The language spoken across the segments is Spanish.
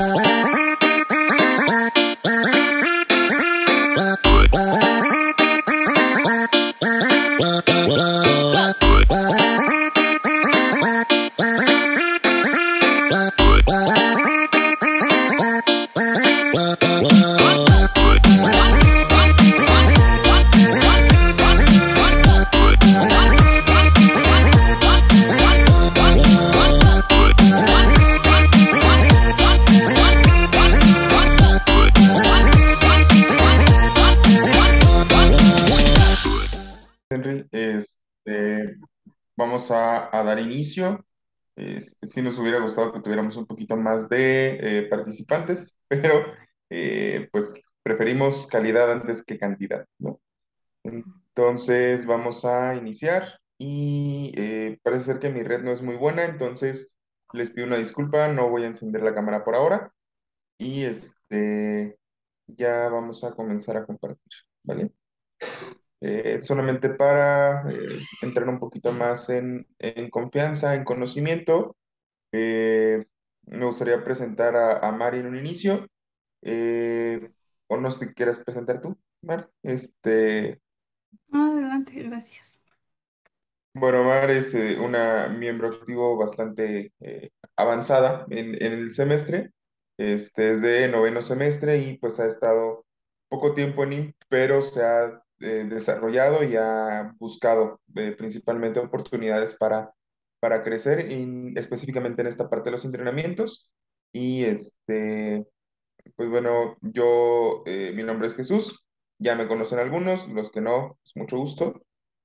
Oh. Inicio. Este, sí nos hubiera gustado que tuviéramos un poquito más de eh, participantes, pero eh, pues preferimos calidad antes que cantidad, ¿no? Entonces vamos a iniciar y eh, parece ser que mi red no es muy buena, entonces les pido una disculpa, no voy a encender la cámara por ahora y este ya vamos a comenzar a compartir, ¿vale? Eh, solamente para eh, entrar un poquito más en, confianza, en conocimiento. Eh, me gustaría presentar a, Mari en un inicio. o no sé si quieras presentar tú, Mar. Este, Adelante, gracias. bueno, Mar es una miembro activo bastante avanzada en, en el semestre. Este es de noveno semestre y pues ha estado poco tiempo en IMP, pero se ha eh, desarrollado y ha buscado eh, principalmente oportunidades para, para crecer, y específicamente en esta parte de los entrenamientos. Y este, pues bueno, yo, eh, mi nombre es Jesús, ya me conocen algunos, los que no, es mucho gusto.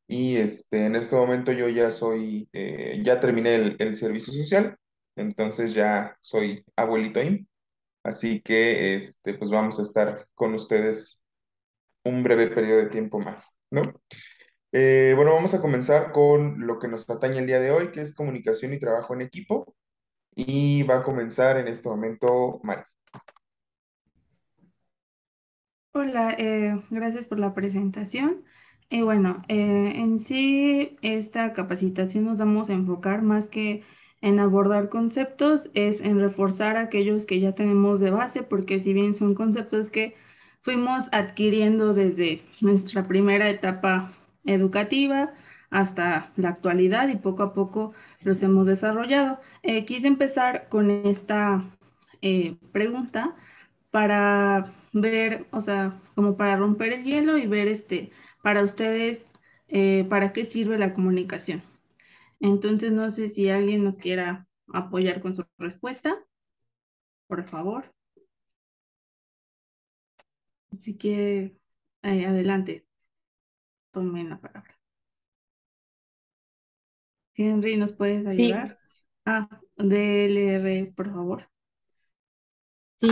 Y este, en este momento yo ya soy, ya terminé el, el, servicio social, entonces ya soy abuelito. Así que este, pues vamos a estar con ustedes un breve periodo de tiempo más, ¿no? Eh, bueno, vamos a comenzar con lo que nos atañe el día de hoy, que es comunicación y trabajo en equipo. Y va a comenzar en este momento Mari. Hola, eh, gracias por la presentación. Y bueno, eh, en sí, esta capacitación nos vamos a enfocar más que en abordar conceptos, es en reforzar aquellos que ya tenemos de base, porque si bien son conceptos que fuimos adquiriendo desde nuestra primera etapa educativa hasta la actualidad y poco a poco los hemos desarrollado. Eh, quise empezar con esta eh, pregunta para ver, o sea, como para romper el hielo y ver este, para ustedes, eh, para qué sirve la comunicación. Entonces, no sé si alguien nos quiera apoyar con su respuesta, por favor. Así que eh, adelante, tomen la palabra. Henry, ¿nos puedes ayudar? Ah, DLR, por favor. Sí.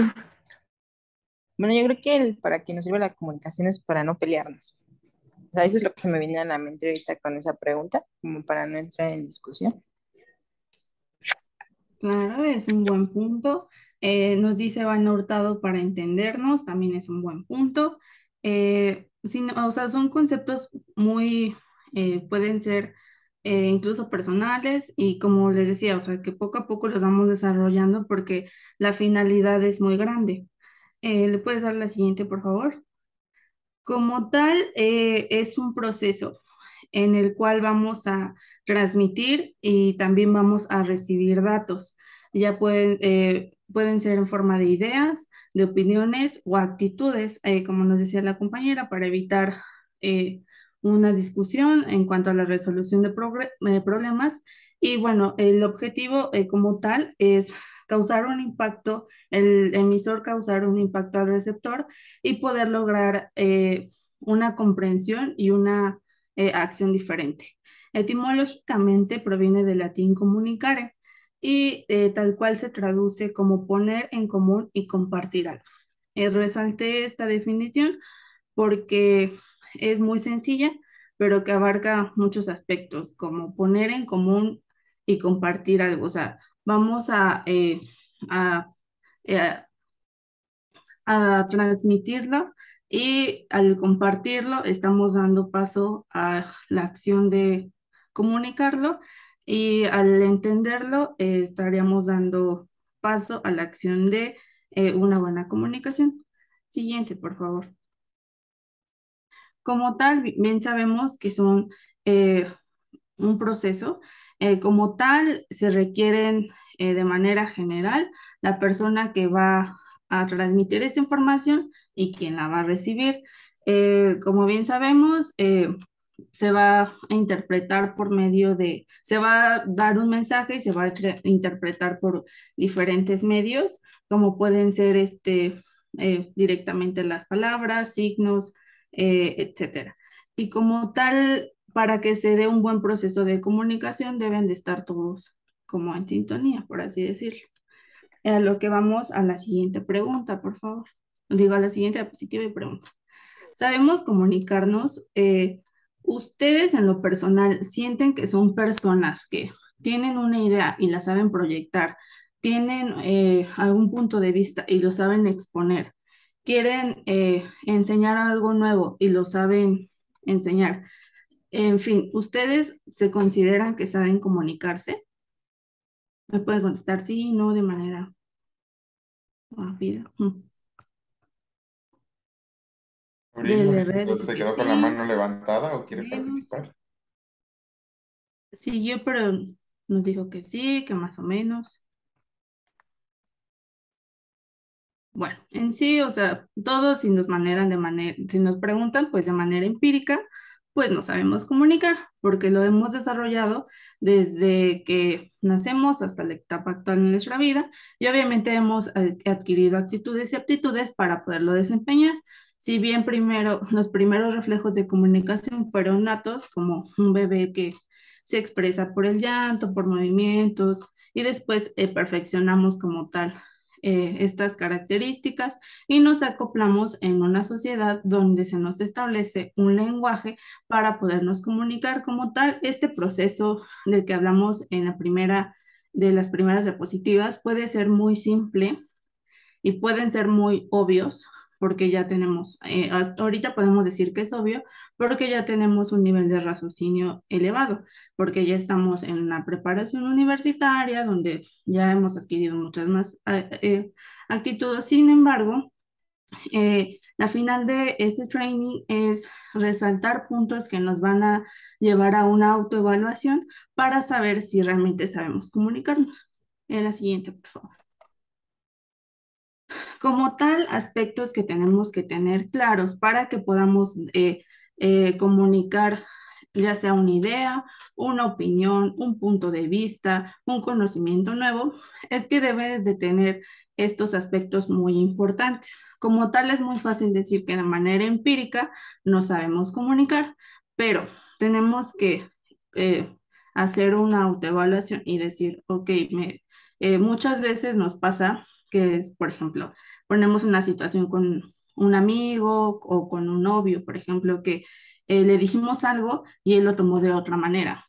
Bueno, yo creo que el, para que nos sirva la comunicación es para no pelearnos. O sea, eso es lo que se me viene a la mente ahorita con esa pregunta, como para no entrar en discusión. Claro, es un buen punto. Eh, nos dice Van Hurtado para entendernos, también es un buen punto. Eh, o sea, son conceptos muy, eh, pueden ser incluso personales y como les decía, o sea, que poco a poco los vamos desarrollando porque la finalidad es muy grande. ¿Le puedes dar la siguiente, por favor? Como tal, es un proceso en el cual vamos a transmitir y también vamos a recibir datos. Ya pueden, pueden ser en forma de ideas, de opiniones o actitudes, eh, como nos decía la compañera, para evitar eh, una discusión en cuanto a la resolución de eh, problemas. Y bueno, el objetivo como tal es causar un impacto, el emisor causar un impacto al receptor y poder lograr una comprensión y una acción diferente. Etimológicamente proviene del latín comunicare, y eh, tal cual se traduce como poner en común y compartir algo. Eh, resalté esta definición porque es muy sencilla, pero que abarca muchos aspectos, como poner en común y compartir algo. O sea, vamos a, eh, a, a transmitirlo y al compartirlo estamos dando paso a la acción de comunicarlo y al entenderlo, eh, estaríamos dando paso a la acción de eh, una buena comunicación. Siguiente, por favor. Como tal, bien sabemos que son eh, un proceso. Eh, como tal, se requieren de manera general la persona que va a transmitir esta información y quien la va a recibir. como bien sabemos, se va a interpretar por medio de, se va a dar un mensaje y se va a interpretar por diferentes medios, como pueden ser este, eh, directamente las palabras, signos, eh, etcétera. Y como tal, para que se dé un buen proceso de comunicación, deben de estar todos como en sintonía, por así decirlo. A lo que vamos a la siguiente pregunta, por favor. Digo a la siguiente diapositiva y pregunta. Sabemos comunicarnos eh, ¿Ustedes en lo personal sienten que son personas que tienen una idea y la saben proyectar, tienen eh, algún punto de vista y lo saben exponer, quieren eh, enseñar algo nuevo y lo saben enseñar? En fin, ¿ustedes se consideran que saben comunicarse? Me pueden contestar sí, no, de manera rápida. Mm. ¿Se quedó con la mano levantada o quiere participar? Yo, pero nos dijo que sí, que más o menos. Bueno, en sí, o sea, todos si nos maneran de manera, si nos preguntan, pues de manera empírica, pues no sabemos comunicar, porque lo hemos desarrollado desde que nacemos hasta la etapa actual en nuestra vida y obviamente hemos adquirido actitudes y aptitudes para poderlo desempeñar. Si bien primero, los primeros reflejos de comunicación fueron natos, como un bebé que se expresa por el llanto, por movimientos, y después eh, perfeccionamos como tal eh, estas características y nos acoplamos en una sociedad donde se nos establece un lenguaje para podernos comunicar como tal. Este proceso del que hablamos en la primera de las primeras diapositivas puede ser muy simple y pueden ser muy obvios porque ya tenemos, eh, ahorita podemos decir que es obvio, porque ya tenemos un nivel de raciocinio elevado, porque ya estamos en una preparación universitaria donde ya hemos adquirido muchas más eh, eh, actitudes. Sin embargo, la final de este training es resaltar puntos que nos van a llevar a una autoevaluación para saber si realmente sabemos comunicarnos. En la siguiente, por favor. Como tal, aspectos que tenemos que tener claros para que podamos eh, eh, comunicar ya sea una idea, una opinión, un punto de vista, un conocimiento nuevo, es que debes de tener estos aspectos muy importantes. Como tal, es muy fácil decir que de manera empírica no sabemos comunicar, pero tenemos que eh, hacer una autoevaluación y decir, ok, muchas veces nos pasa que es, por ejemplo, ponemos una situación con un amigo o con un novio, por ejemplo, que eh, le dijimos algo y él lo tomó de otra manera.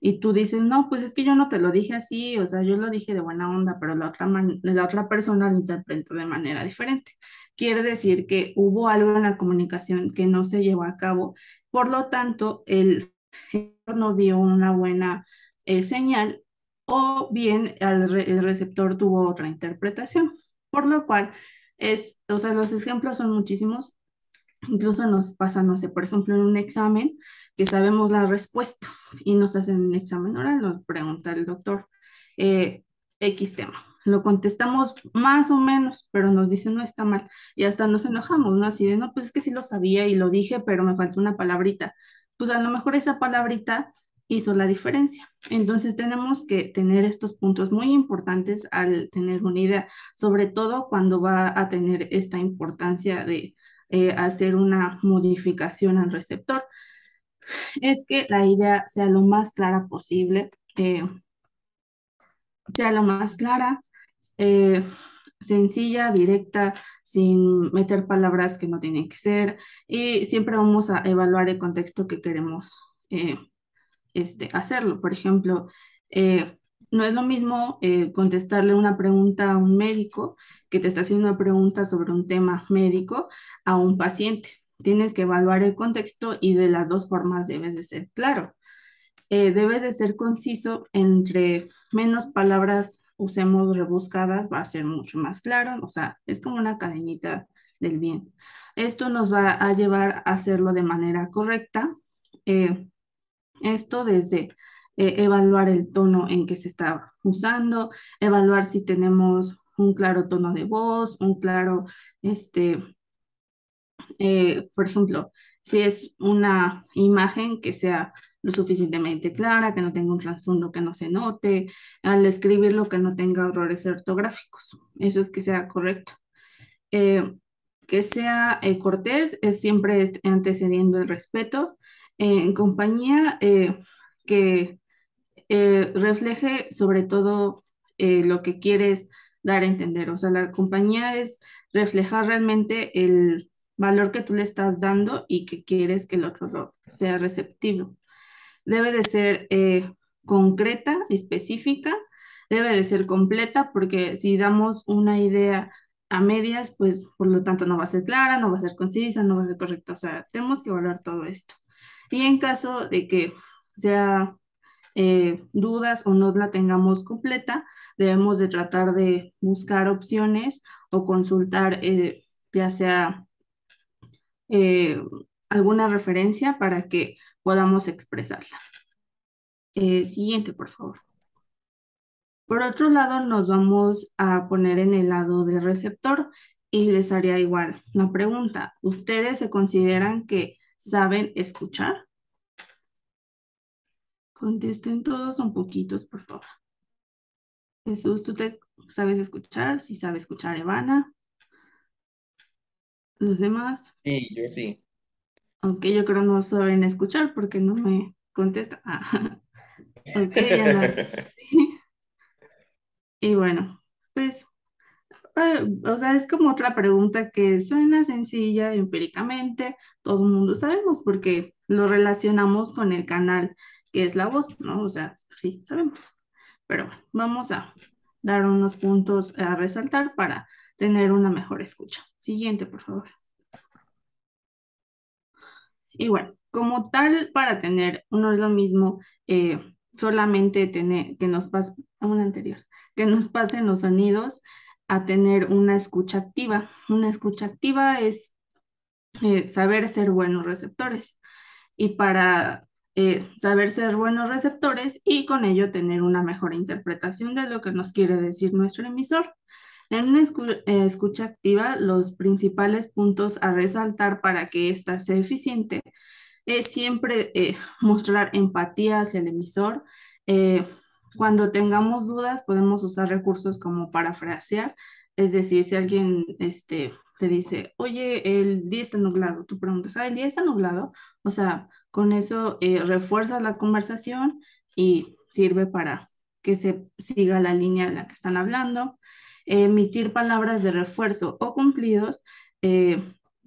Y tú dices, no, pues es que yo no te lo dije así, o sea, yo lo dije de buena onda, pero la otra, la otra persona lo interpretó de manera diferente. Quiere decir que hubo algo en la comunicación que no se llevó a cabo, por lo tanto, él no dio una buena eh, señal o bien el receptor tuvo otra interpretación. Por lo cual, es, o sea, los ejemplos son muchísimos. Incluso nos pasa, no sé, por ejemplo, en un examen que sabemos la respuesta y nos hacen un examen oral, nos pregunta el doctor eh, X tema. Lo contestamos más o menos, pero nos dicen no está mal. Y hasta nos enojamos, ¿no? Así de, no, pues es que sí lo sabía y lo dije, pero me faltó una palabrita. Pues a lo mejor esa palabrita hizo la diferencia. Entonces tenemos que tener estos puntos muy importantes al tener una idea, sobre todo cuando va a tener esta importancia de eh, hacer una modificación al receptor. Es que la idea sea lo más clara posible, eh, sea lo más clara, eh, sencilla, directa, sin meter palabras que no tienen que ser, y siempre vamos a evaluar el contexto que queremos este, hacerlo. Por ejemplo, eh, no es lo mismo eh, contestarle una pregunta a un médico que te está haciendo una pregunta sobre un tema médico a un paciente. Tienes que evaluar el contexto y de las dos formas debes de ser claro. Eh, debes de ser conciso entre menos palabras usemos rebuscadas, va a ser mucho más claro, o sea, es como una cadenita del bien. Esto nos va a llevar a hacerlo de manera correcta. Eh, esto desde eh, evaluar el tono en que se está usando, evaluar si tenemos un claro tono de voz, un claro, este, eh, por ejemplo, si es una imagen que sea lo suficientemente clara, que no tenga un trasfondo que no se note, al escribirlo que no tenga errores ortográficos. Eso es que sea correcto. Eh, que sea eh, cortés es siempre antecediendo el respeto. En compañía que refleje sobre todo lo que quieres dar a entender. O sea, la compañía es reflejar realmente el valor que tú le estás dando y que quieres que el otro sea receptivo. Debe de ser eh, concreta, específica, debe de ser completa, porque si damos una idea a medias, pues por lo tanto no va a ser clara, no va a ser concisa, no va a ser correcta. O sea, tenemos que evaluar todo esto. Y en caso de que sea eh, dudas o no la tengamos completa, debemos de tratar de buscar opciones o consultar eh, ya sea eh, alguna referencia para que podamos expresarla. siguiente, por favor. Por otro lado, nos vamos a poner en el lado del receptor y les haría igual la pregunta. ¿Ustedes se consideran que saben escuchar? Contesten todos un poquitos, por favor. Jesús, ¿tú te sabes escuchar? Si sabe escuchar, Evana. ¿Los demás? Sí, yo sí. Aunque yo creo no saben escuchar porque no me contesta. Ah, ok, ya no. Y bueno, pues o sea, es como otra pregunta que suena sencilla empíricamente, todo el mundo sabemos porque lo relacionamos con el canal que es la voz, ¿no? O sea, sí, sabemos. Pero bueno, vamos a dar unos puntos a resaltar para tener una mejor escucha. Siguiente, por favor. Y bueno, como tal, para tener, uno es lo mismo, eh, solamente tener, que nos pase, a una anterior, que nos pasen los sonidos a tener una escucha activa. Una escucha activa es eh, saber ser buenos receptores. Y para eh, saber ser buenos receptores y con ello tener una mejor interpretación de lo que nos quiere decir nuestro emisor. En una eh, escucha activa, los principales puntos a resaltar para que ésta sea eficiente es siempre mostrar empatía hacia el emisor, cuando tengamos dudas, podemos usar recursos como parafrasear, es decir, si alguien este, te dice, oye, el día está nublado, tú preguntas, ah, el día está nublado, o sea, con eso eh, la conversación y sirve para que se siga la línea de la que están hablando. emitir palabras de refuerzo o cumplidos, eh,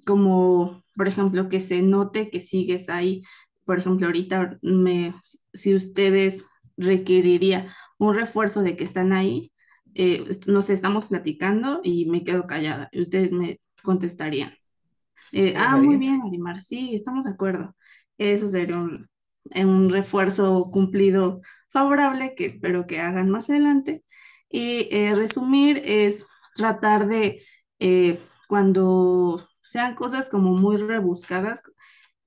como por ejemplo que se note que sigues ahí. Por ejemplo, ahorita me, si ustedes requeriría un refuerzo de que están ahí, eh, no sé, estamos platicando y me quedo callada y ustedes me contestarían. Eh, ah, muy bien, Arimar, sí, estamos de acuerdo. Eso sería un, un refuerzo cumplido favorable que espero que hagan más adelante. Y eh, resumir es tratar de, cuando sean cosas como muy rebuscadas,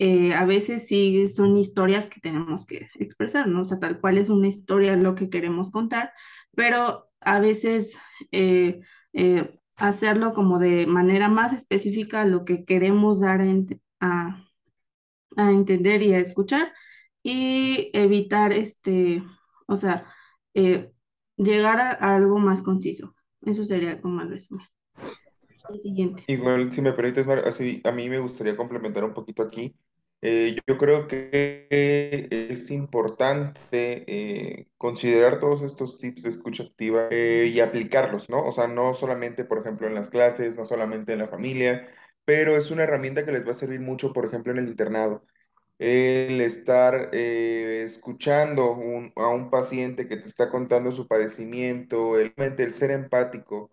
eh, a veces sí son historias que tenemos que expresar, ¿no? O sea, tal cual es una historia lo que queremos contar, pero a veces eh, eh, hacerlo como de manera más específica lo que queremos dar a, entender y a escuchar y evitar este, o sea, llegar a, algo más conciso. Eso sería como el resumen. El siguiente. Igual, si me permites, así, a mí me gustaría complementar un poquito aquí. Eh, yo creo que es importante eh, considerar todos estos tips de escucha activa eh, y aplicarlos, ¿no? O sea, no solamente, por ejemplo, en las clases, no solamente en la familia, pero es una herramienta que les va a servir mucho, por ejemplo, en el internado. El estar escuchando a un paciente que te está contando su padecimiento, el, el ser empático,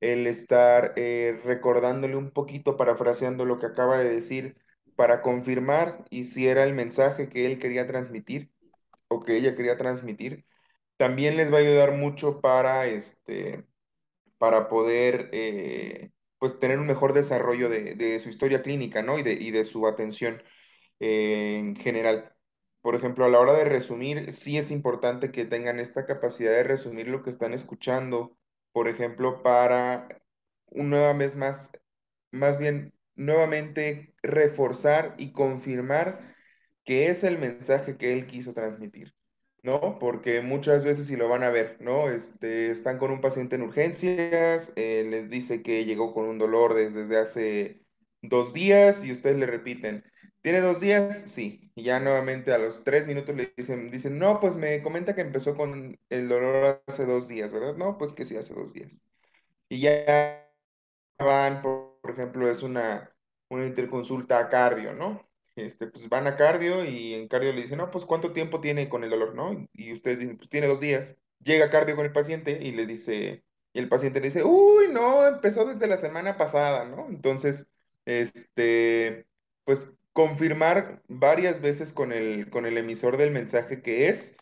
el estar recordándole un poquito, parafraseando lo que acaba de decir para confirmar y si era el mensaje que él quería transmitir o que ella quería transmitir, también les va a ayudar mucho para, este, para poder eh, pues tener un mejor desarrollo de, su historia clínica, ¿no? Y de, y de su atención eh, en general. Por ejemplo, a la hora de resumir, sí es importante que tengan esta capacidad de resumir lo que están escuchando, por ejemplo, para una vez más, más bien, nuevamente reforzar y confirmar que es el mensaje que él quiso transmitir. ¿no? Porque muchas veces si lo van a ver, ¿no? Este, están con un paciente en urgencias, eh, les dice que llegó con un dolor desde, hace dos días y ustedes le repiten, ¿tiene dos días? Sí. Y ya nuevamente a los tres minutos le dicen, dicen, no, pues me comenta que empezó con el dolor hace dos días, ¿verdad? No, pues que sí, hace dos días. Y ya van, por, por ejemplo, es una, una interconsulta a cardio, ¿no? este, pues van a cardio y en cardio le dicen, no, pues ¿cuánto tiempo tiene con el dolor, no? Y ustedes dicen, pues tiene dos días. Llega cardio con el paciente y le dice, y el paciente le dice, uy, no, empezó desde la semana pasada, ¿no? Entonces, este, pues confirmar varias veces con el, con el emisor del mensaje que es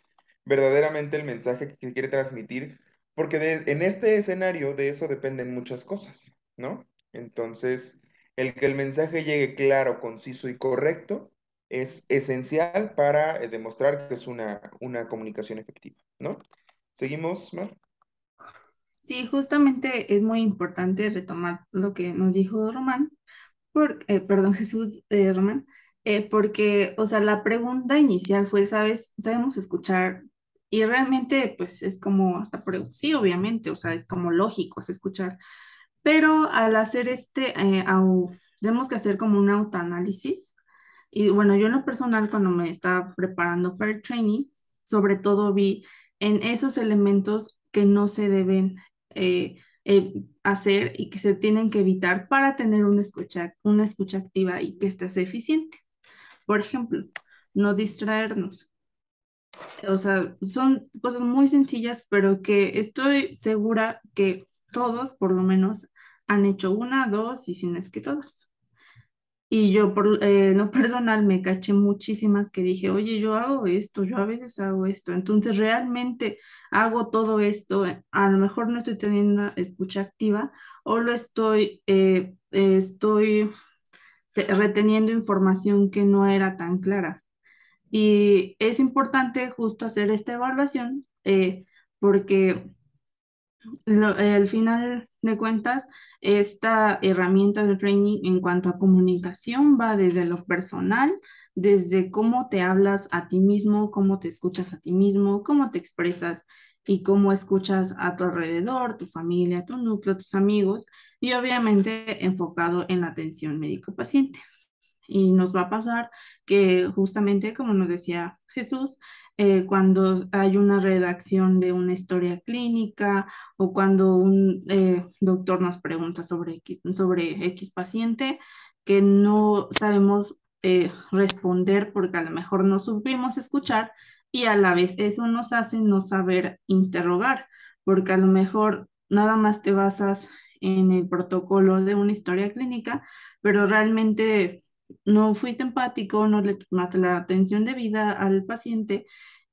verdaderamente el mensaje que quiere transmitir, porque en este escenario de eso dependen muchas cosas, ¿no? Entonces, el que el mensaje llegue claro, conciso y correcto es esencial para eh, demostrar que es una, una comunicación efectiva, ¿no? ¿Seguimos, Mar? Sí, justamente es muy importante retomar lo que nos dijo Román, por, eh, perdón, Jesús eh, Román, porque, o sea, la pregunta inicial fue, ¿sabes? ¿Sabemos escuchar? Y realmente, pues es como, hasta, sí, obviamente, o sea, es como lógico es escuchar pero al hacer este, eh, tenemos que hacer como un autoanálisis. Y bueno, yo en lo personal, cuando me estaba preparando para el training, sobre todo vi en esos elementos que no se deben eh, eh, hacer y que se tienen que evitar para tener una escucha, una escucha activa y que esté eficiente. Por ejemplo, no distraernos. O sea, son cosas muy sencillas, pero que estoy segura que todos, por lo menos, han hecho una, dos y si no es que todas. Y yo por eh, personal me caché muchísimas que dije, oye, yo hago esto, yo a veces hago esto. Entonces realmente hago todo esto, a lo mejor no estoy teniendo escucha activa o lo estoy, eh, estoy reteniendo información que no era tan clara. Y es importante justo hacer esta evaluación eh, porque al final de cuentas, esta herramienta de training en cuanto a comunicación va desde lo personal, desde cómo te hablas a ti mismo, cómo te escuchas a ti mismo, cómo te expresas y cómo escuchas a tu alrededor, tu familia, tu núcleo, tus amigos, y obviamente enfocado en la atención médico-paciente. Y nos va a pasar que justamente, como nos decía Jesús, eh, cuando hay una redacción de una historia clínica o cuando un eh, doctor nos pregunta sobre X, sobre X paciente que no sabemos eh, responder porque a lo mejor no supimos escuchar y a la vez eso nos hace no saber interrogar porque a lo mejor nada más te basas en el protocolo de una historia clínica, pero realmente no fuiste empático, no le tomaste la atención debida al paciente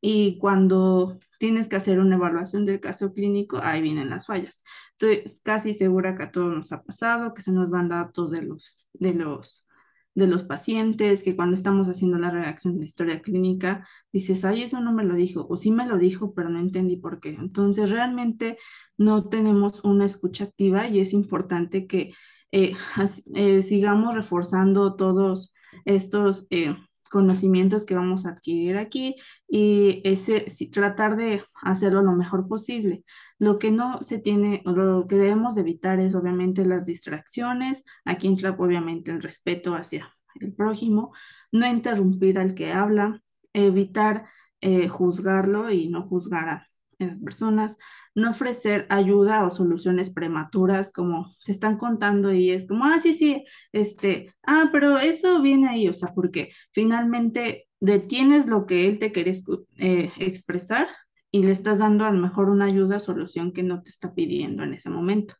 y cuando tienes que hacer una evaluación del caso clínico, ahí vienen las fallas. Estoy casi segura que a todos nos ha pasado, que se nos van datos de los, de los, de los pacientes, que cuando estamos haciendo la redacción de la historia clínica, dices, ay, eso no me lo dijo, o sí me lo dijo, pero no entendí por qué. Entonces, realmente no tenemos una escucha activa y es importante que eh, eh, sigamos reforzando todos estos eh, conocimientos que vamos a adquirir aquí y ese, tratar de hacerlo lo mejor posible. Lo que no se tiene, lo que debemos evitar es obviamente las distracciones, aquí entra obviamente el respeto hacia el prójimo, no interrumpir al que habla, evitar juzgarlo y no juzgar a esas personas, no ofrecer ayuda o soluciones prematuras como te están contando y es como, ah, sí, sí, este, ah, pero eso viene ahí, o sea, porque finalmente detienes lo que él te quiere eh, expresar y le estás dando a lo mejor una ayuda solución que no te está pidiendo en ese momento.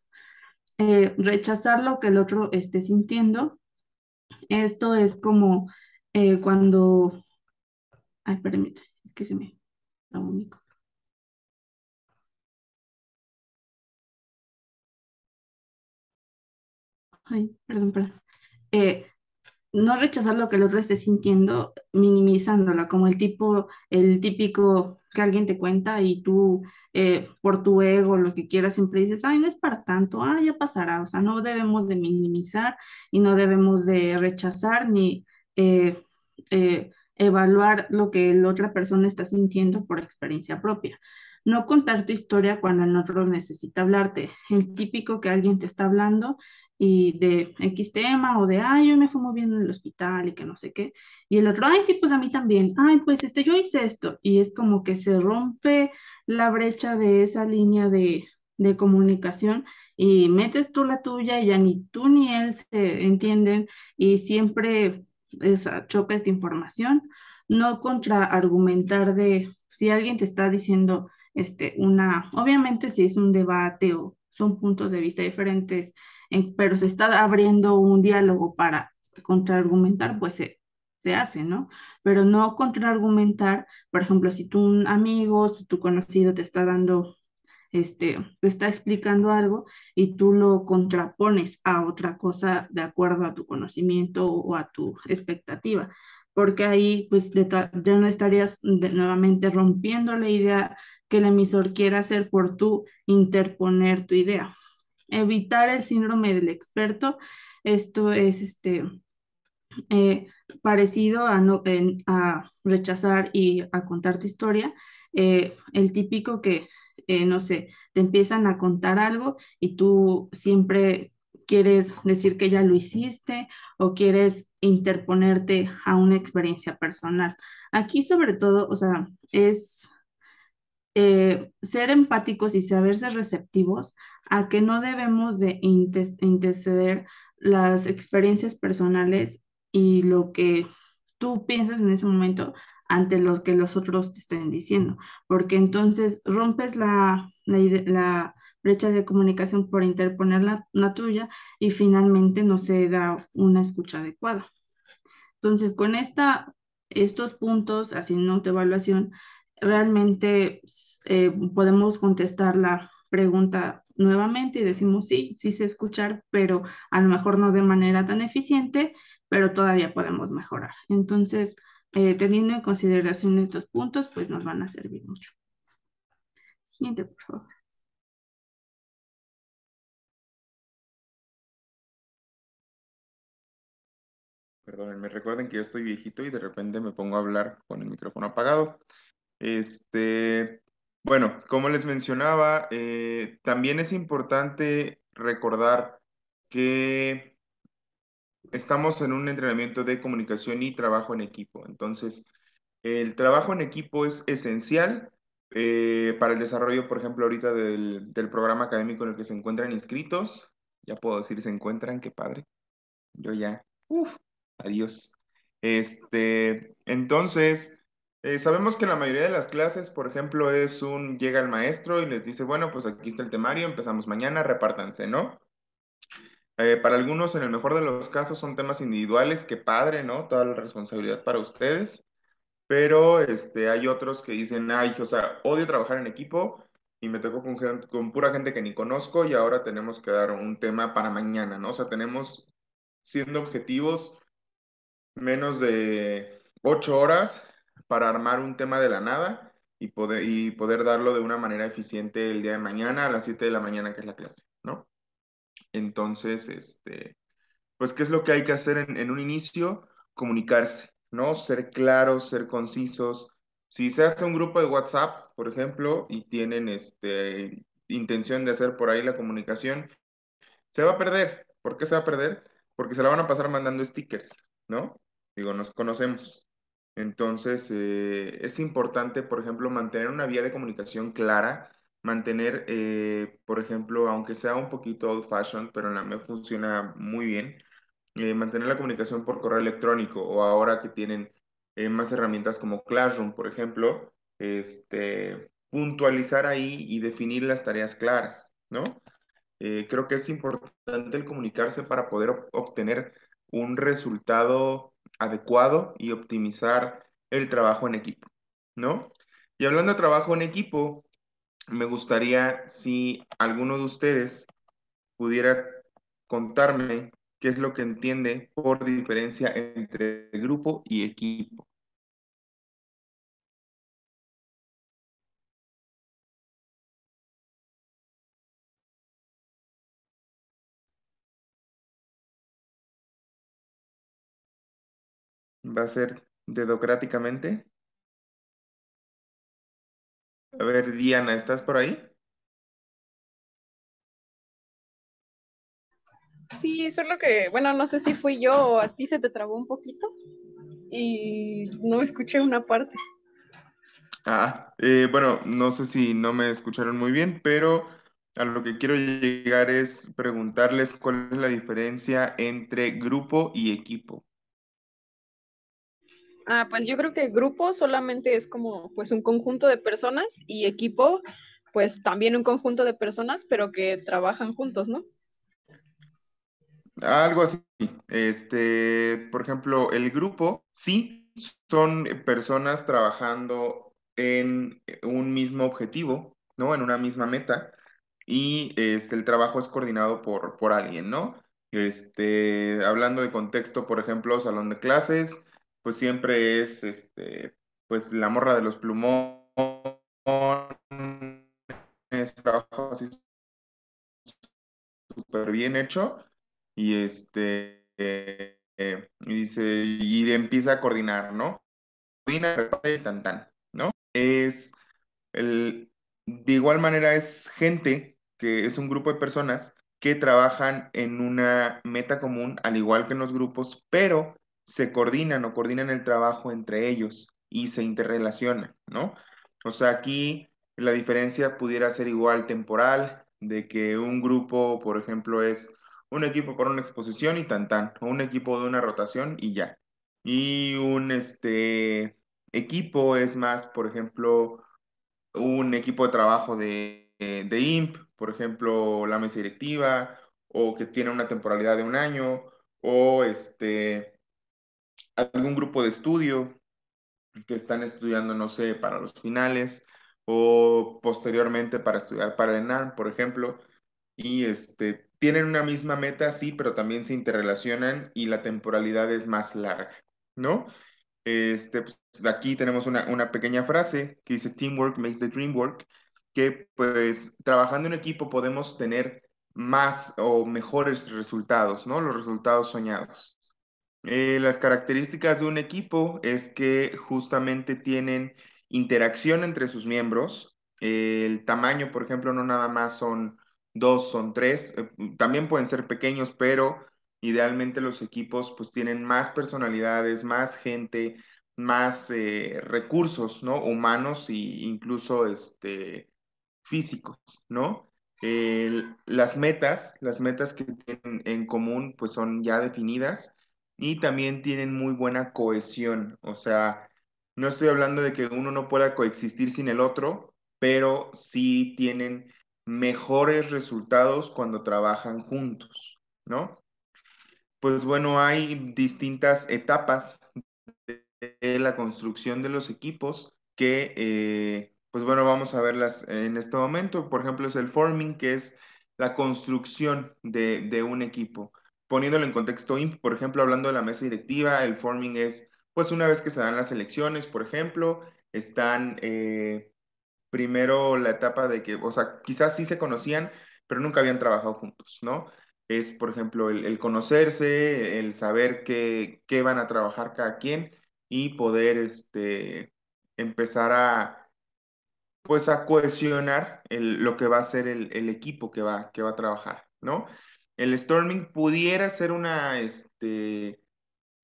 Eh, rechazar lo que el otro esté sintiendo. Esto es como eh, cuando... Ay, permítame, es que se me... Lo único. Ay, perdón, perdón. Eh, no rechazar lo que el otro esté sintiendo, minimizándola, como el tipo, el típico que alguien te cuenta y tú eh, por tu ego, lo que quieras, siempre dices, ay, no es para tanto, ah, ya pasará, o sea, no debemos de minimizar y no debemos de rechazar ni eh, evaluar lo que la otra persona está sintiendo por experiencia propia. No contar tu historia cuando el otro necesita hablarte. El típico que alguien te está hablando y de X tema o de, ay, yo me fui muy bien en el hospital y que no sé qué. Y el otro, ay, sí, pues a mí también. Ay, pues este, yo hice esto. Y es como que se rompe la brecha de esa línea de, de comunicación y metes tú la tuya y ya ni tú ni él se entienden y siempre esa, choca esta información. No contraargumentar de si alguien te está diciendo este, una, obviamente si es un debate o son puntos de vista diferentes, pero se está abriendo un diálogo para contraargumentar, pues se, se hace, ¿no? Pero no contraargumentar, por ejemplo, si tu amigo, si tu conocido te está dando, este, te está explicando algo y tú lo contrapones a otra cosa de acuerdo a tu conocimiento o a tu expectativa porque ahí pues ya no estarías nuevamente rompiendo la idea que el emisor quiere hacer por tú interponer tu idea. Evitar el síndrome del experto, esto es este, eh, parecido a, no, a rechazar y a contar tu historia. Eh, el típico que, eh, no sé, te empiezan a contar algo y tú siempre quieres decir que ya lo hiciste o quieres interponerte a una experiencia personal. Aquí sobre todo, o sea, es eh, ser empáticos y saber ser receptivos a que no debemos de interceder las experiencias personales y lo que tú piensas en ese momento ante lo que los otros te estén diciendo, porque entonces rompes la, brecha de comunicación por interponer la, tuya y finalmente no se da una escucha adecuada. Entonces, con esta, estos puntos, haciendo una evaluación, realmente eh, podemos contestar la pregunta nuevamente y decimos sí, sí sé escuchar, pero a lo mejor no de manera tan eficiente, pero todavía podemos mejorar. Entonces, eh, teniendo en consideración estos puntos, pues nos van a servir mucho. Siguiente, por favor. Perdónenme, recuerden que yo estoy viejito y de repente me pongo a hablar con el micrófono apagado. Este, bueno, como les mencionaba, eh, también es importante recordar que estamos en un entrenamiento de comunicación y trabajo en equipo. Entonces, el trabajo en equipo es esencial eh, para el desarrollo, por ejemplo, ahorita del, del, programa académico en el que se encuentran inscritos. Ya puedo decir, se encuentran, qué padre. Yo ya, adiós. Este, entonces, eh, sabemos que la mayoría de las clases, por ejemplo, es un llega el maestro y les dice, bueno, pues aquí está el temario, empezamos mañana, repártanse, ¿no? Eh, para algunos, en el mejor de los casos, son temas individuales, qué padre, ¿no? Toda la responsabilidad para ustedes, pero este, hay otros que dicen, ay, o sea, odio trabajar en equipo y me tocó con, con pura gente que ni conozco y ahora tenemos que dar un tema para mañana, ¿no? O sea, tenemos, siendo objetivos, menos de ocho horas para armar un tema de la nada y poder, y poder darlo de una manera eficiente el día de mañana a las 7 de la mañana, que es la clase, ¿no? Entonces, este, pues, ¿qué es lo que hay que hacer en, en un inicio? Comunicarse, ¿no? Ser claros, ser concisos. Si se hace un grupo de WhatsApp, por ejemplo, y tienen este, intención de hacer por ahí la comunicación, se va a perder. ¿Por qué se va a perder? Porque se la van a pasar mandando stickers, ¿no? Digo, nos conocemos. Entonces, eh, es importante, por ejemplo, mantener una vía de comunicación clara, mantener, eh, por ejemplo, aunque sea un poquito old fashioned, pero en la me funciona muy bien, eh, mantener la comunicación por correo electrónico o ahora que tienen más herramientas como Classroom, por ejemplo, este, puntualizar ahí y definir las tareas claras, ¿no? creo que es importante el comunicarse para poder obtener un resultado adecuado y optimizar el trabajo en equipo, ¿no? Y hablando de trabajo en equipo, me gustaría si alguno de ustedes pudiera contarme qué es lo que entiende por diferencia entre grupo y equipo. Va a ser dedocráticamente. A ver, Diana, ¿estás por ahí? Sí, solo que, bueno, no sé si fui yo o a ti se te trabó un poquito y no escuché una parte. Ah, eh, bueno, no sé si no me escucharon muy bien, pero a lo que quiero llegar es preguntarles cuál es la diferencia entre grupo y equipo. Ah, pues yo creo que grupo solamente es como pues un conjunto de personas y equipo pues también un conjunto de personas, pero que trabajan juntos, ¿no? Algo así. Este, por ejemplo, el grupo, sí, son personas trabajando en un mismo objetivo, ¿no? En una misma meta. Y este, el trabajo es coordinado por, por alguien, ¿no? Este, hablando de contexto, por ejemplo, salón de clases, pues siempre es, este, pues la morra de los plumones, trabajo así súper bien hecho y este, eh, y dice, y empieza a coordinar, ¿no? Coordina, tan, tan, ¿no? Es, el, de igual manera es gente, que es un grupo de personas que trabajan en una meta común, al igual que en los grupos, pero se coordinan o coordinan el trabajo entre ellos y se interrelacionan, ¿no? O sea, aquí la diferencia pudiera ser igual temporal, de que un grupo, por ejemplo, es un equipo para una exposición y tan tan, o un equipo de una rotación y ya. Y un este, equipo es más, por ejemplo, un equipo de trabajo de, de IMP, por ejemplo, la mesa directiva, o que tiene una temporalidad de un año, o este, algún grupo de estudio que están estudiando, no sé, para los finales, o posteriormente para estudiar para el ENAM, por ejemplo, y este, tienen una misma meta, sí, pero también se interrelacionan y la temporalidad es más larga, ¿no? Este, pues, aquí tenemos una, una pequeña frase que dice, Teamwork makes the dream work, que pues trabajando en equipo podemos tener más o mejores resultados, ¿no? Los resultados soñados. Eh, las características de un equipo es que justamente tienen interacción entre sus miembros. el tamaño, por ejemplo, no nada más son dos, son tres. eh, también pueden ser pequeños, pero idealmente los equipos pues tienen más personalidades, más gente, más eh, recursos, ¿no? Humanos e incluso este, físicos, ¿no? Las metas, las metas que tienen en común pues son ya definidas y también tienen muy buena cohesión. O sea, no estoy hablando de que uno no pueda coexistir sin el otro, pero sí tienen mejores resultados cuando trabajan juntos, ¿no? Pues bueno, hay distintas etapas de la construcción de los equipos que, eh, pues bueno, vamos a verlas en este momento. Por ejemplo, es el forming, que es la construcción de, de un equipo. Poniéndolo en contexto por ejemplo, hablando de la mesa directiva, el forming es, pues una vez que se dan las elecciones, por ejemplo, están eh, primero la etapa de que, o sea, quizás sí se conocían, pero nunca habían trabajado juntos, ¿no? Es, por ejemplo, el, conocerse, el saber qué, qué van a trabajar cada quien y poder este, empezar a, pues, a cohesionar lo que va a ser el, el equipo que va, que va a trabajar, ¿no? El Storming pudiera ser una, este,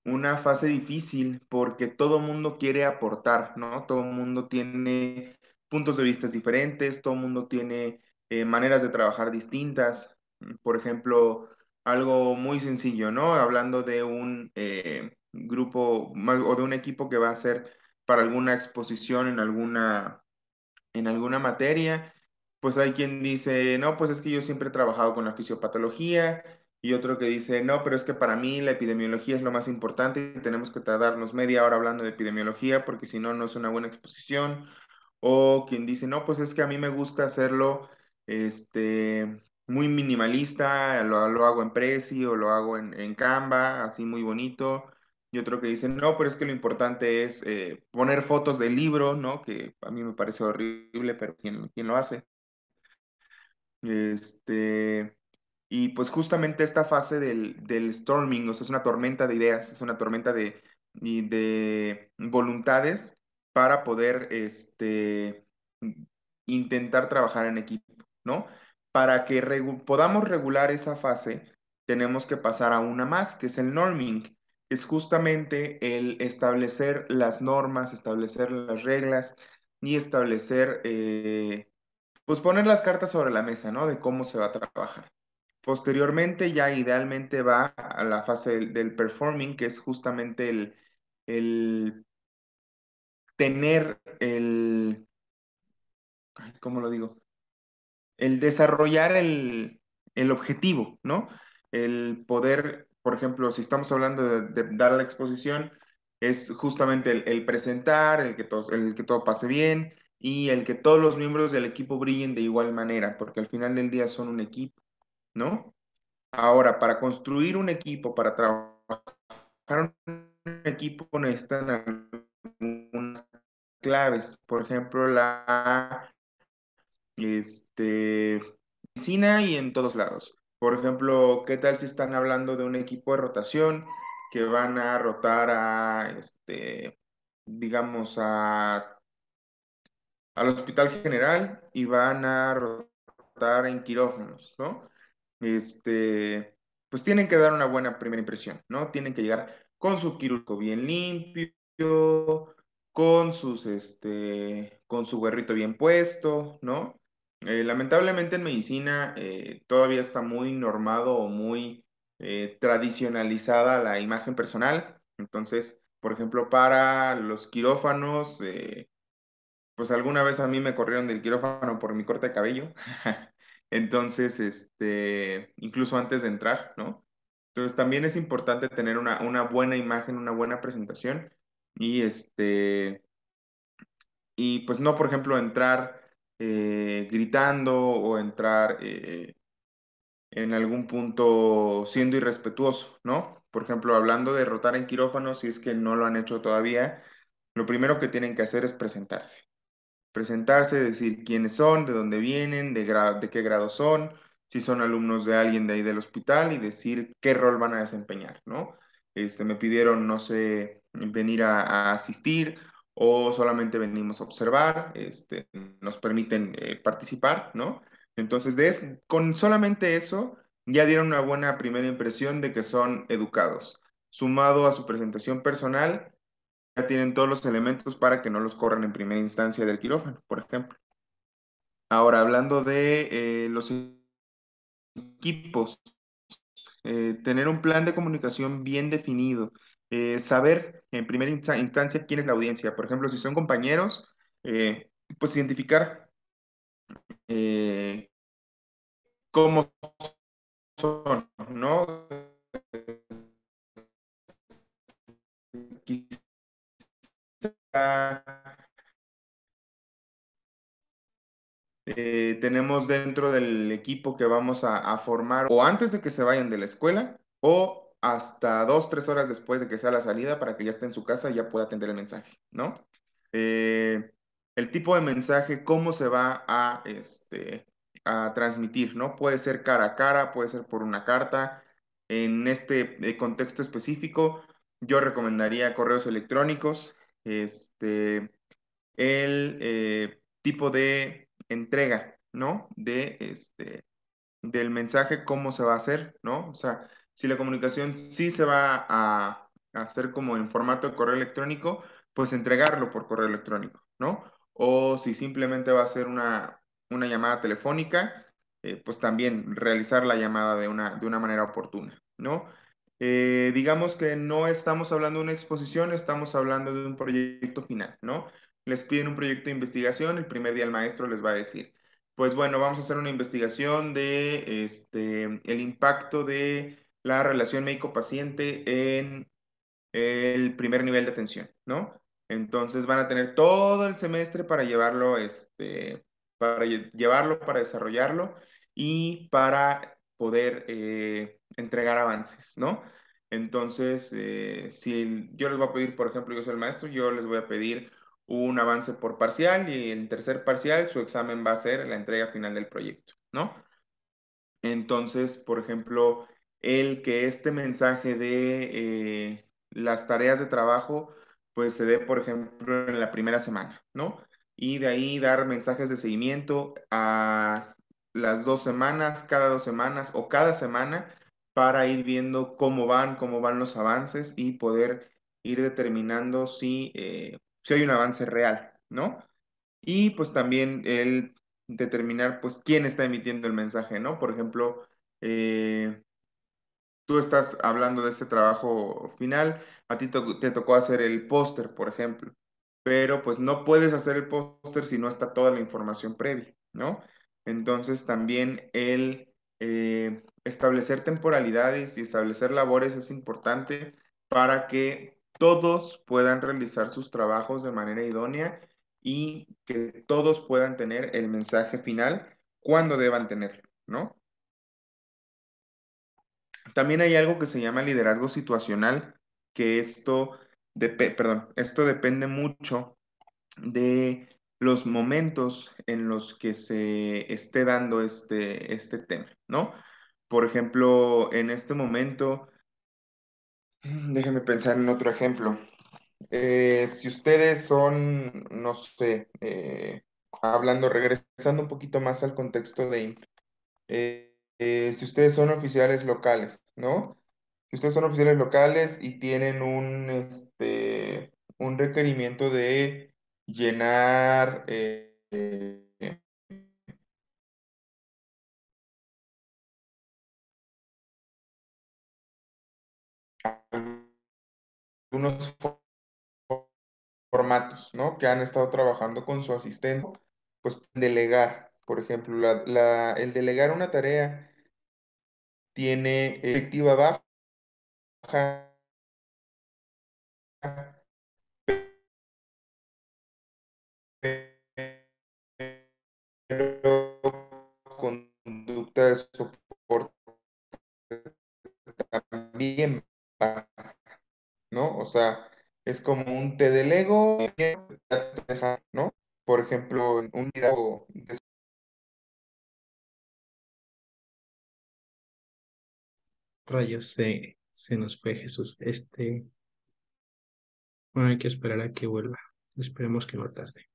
una fase difícil porque todo mundo quiere aportar, ¿no? Todo mundo tiene puntos de vista diferentes, todo mundo tiene eh, maneras de trabajar distintas. Por ejemplo, algo muy sencillo, ¿no? Hablando de un eh, grupo o de un equipo que va a ser para alguna exposición en alguna en alguna materia, pues hay quien dice, no, pues es que yo siempre he trabajado con la fisiopatología, y otro que dice, no, pero es que para mí la epidemiología es lo más importante y tenemos que tardarnos media hora hablando de epidemiología porque si no, no es una buena exposición. O quien dice, no, pues es que a mí me gusta hacerlo, este, muy minimalista, lo, lo hago en Prezi o lo hago en, en Canva, así muy bonito. Y otro que dice, no, pero es que lo importante es eh, poner fotos del libro, ¿no? Que a mí me parece horrible, pero ¿quién, quién lo hace? Este, y pues justamente esta fase del, del storming, o sea, es una tormenta de ideas, es una tormenta de, de voluntades para poder este, intentar trabajar en equipo, ¿no? Para que regu- podamos regular esa fase, tenemos que pasar a una más, que es el norming, es justamente el establecer las normas, establecer las reglas y establecer, eh, pues poner las cartas sobre la mesa, ¿no? De cómo se va a trabajar. Posteriormente ya idealmente va a la fase del, performing, que es justamente el, el tener el, ¿cómo lo digo? El desarrollar el, el objetivo, ¿no? El poder, por ejemplo, si estamos hablando de, de dar la exposición, es justamente el, el presentar, el que todo, el que todo pase bien y el que todos los miembros del equipo brillen de igual manera, porque al final del día son un equipo, ¿no? Ahora, para construir un equipo, para trabajar un equipo, necesitan algunas claves. Por ejemplo, la este, medicina y en todos lados. Por ejemplo, ¿qué tal si están hablando de un equipo de rotación que van a rotar a, este, digamos, a, al Hospital General y van a rotar en quirófanos, ¿no? Este, pues tienen que dar una buena primera impresión, ¿no? Tienen que llegar con su quirúrgico bien limpio, con sus, este, con su gorrito bien puesto, ¿no? Eh, lamentablemente en medicina eh, todavía está muy normado o muy eh, tradicionalizada la imagen personal. Entonces, por ejemplo, para los quirófanos, pues alguna vez a mí me corrieron del quirófano por mi corte de cabello. Entonces, este, incluso antes de entrar, ¿no? Entonces también es importante tener una, buena imagen, una buena presentación y este, y pues no, por ejemplo, entrar eh, gritando o entrar eh, en algún punto siendo irrespetuoso, ¿no? Por ejemplo, hablando de rotar en quirófano, si es que no lo han hecho todavía, lo primero que tienen que hacer es presentarse presentarse, decir quiénes son, de dónde vienen, de, de qué grado son, si son alumnos de alguien de ahí del hospital y decir qué rol van a desempeñar, ¿no? Este, me pidieron, no sé, venir a, asistir o solamente venimos a observar, este, nos permiten eh, participar, ¿no? Entonces, con solamente eso, ya dieron una buena primera impresión de que son educados. Sumado a su presentación personal, ya tienen todos los elementos para que no los corran en primera instancia del quirófano, por ejemplo. Ahora, hablando de eh, los equipos, eh, tener un plan de comunicación bien definido, eh, saber en primera insta- instancia quién es la audiencia. Por ejemplo, si son compañeros, pues identificar cómo son, ¿no? Quizá eh, tenemos dentro del equipo que vamos a, formar o antes de que se vayan de la escuela o hasta dos, tres horas después de que sea la salida para que ya esté en su casa y ya pueda atender el mensaje, ¿no? Eh, el tipo de mensaje, cómo se va a, este, a transmitir, ¿no? Puede ser cara a cara, puede ser por una carta. En este eh, contexto específico, yo recomendaría correos electrónicos, este, el eh, tipo de entrega, ¿no? De este, del mensaje, cómo se va a hacer, ¿no? O sea, si la comunicación sí se va a, hacer como en formato de correo electrónico, pues entregarlo por correo electrónico, ¿no? O si simplemente va a ser una, una llamada telefónica, eh, pues también realizar la llamada de una, de una manera oportuna, ¿no? Eh, digamos que no estamos hablando de una exposición, estamos hablando de un proyecto final, ¿no? Les piden un proyecto de investigación, el primer día el maestro les va a decir, pues bueno, vamos a hacer una investigación de este, el impacto de la relación médico-paciente en el primer nivel de atención, ¿no? Entonces van a tener todo el semestre para llevarlo, este, para lle- llevarlo, para desarrollarlo y para poder eh, entregar avances, ¿no? Entonces, eh, si yo les voy a pedir, por ejemplo, yo soy el maestro, yo les voy a pedir un avance por parcial y el tercer parcial, su examen va a ser la entrega final del proyecto, ¿no? Entonces, por ejemplo, el que este mensaje de eh, las tareas de trabajo, pues se dé, por ejemplo, en la primera semana, ¿no? Y de ahí dar mensajes de seguimiento a las dos semanas, cada dos semanas o cada semana para ir viendo cómo van, cómo van los avances y poder ir determinando si, eh, si hay un avance real, ¿no? Y pues también el determinar pues quién está emitiendo el mensaje, ¿no? Por ejemplo, eh, tú estás hablando de este trabajo final, a ti te tocó hacer el póster, por ejemplo, pero pues no puedes hacer el póster si no está toda la información previa, ¿no? Entonces también el eh, establecer temporalidades y establecer labores es importante para que todos puedan realizar sus trabajos de manera idónea y que todos puedan tener el mensaje final cuando deban tenerlo, ¿no? También hay algo que se llama liderazgo situacional, que esto, depe- perdón, esto depende mucho de los momentos en los que se esté dando este, este tema, ¿no? Por ejemplo, en este momento, déjenme pensar en otro ejemplo. Eh, si ustedes son, no sé, eh, hablando, regresando un poquito más al contexto de eh, eh, si ustedes son oficiales locales, ¿no? Si ustedes son oficiales locales y tienen un, este, un requerimiento de llenar eh, eh, algunos fo- formatos, ¿no? Que han estado trabajando con su asistente, pues delegar, por ejemplo, la, la- el delegar una tarea tiene efectiva baja, conducta de soporte también ¿no? O sea, es como un te delego, ¿no? Por ejemplo, un liderazgo de Rayos, se, se nos fue Jesús. Este, bueno, hay que esperar a que vuelva. Esperemos que no tarde.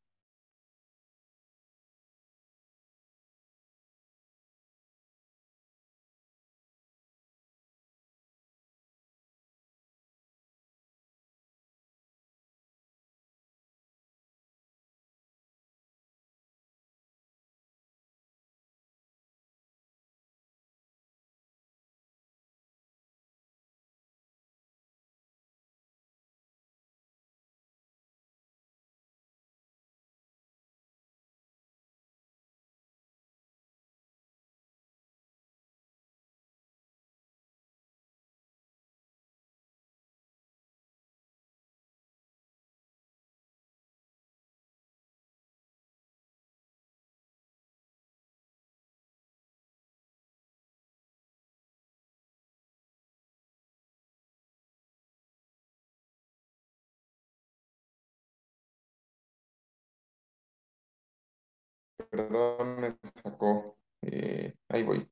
Perdón, me sacó. eh, ahí voy.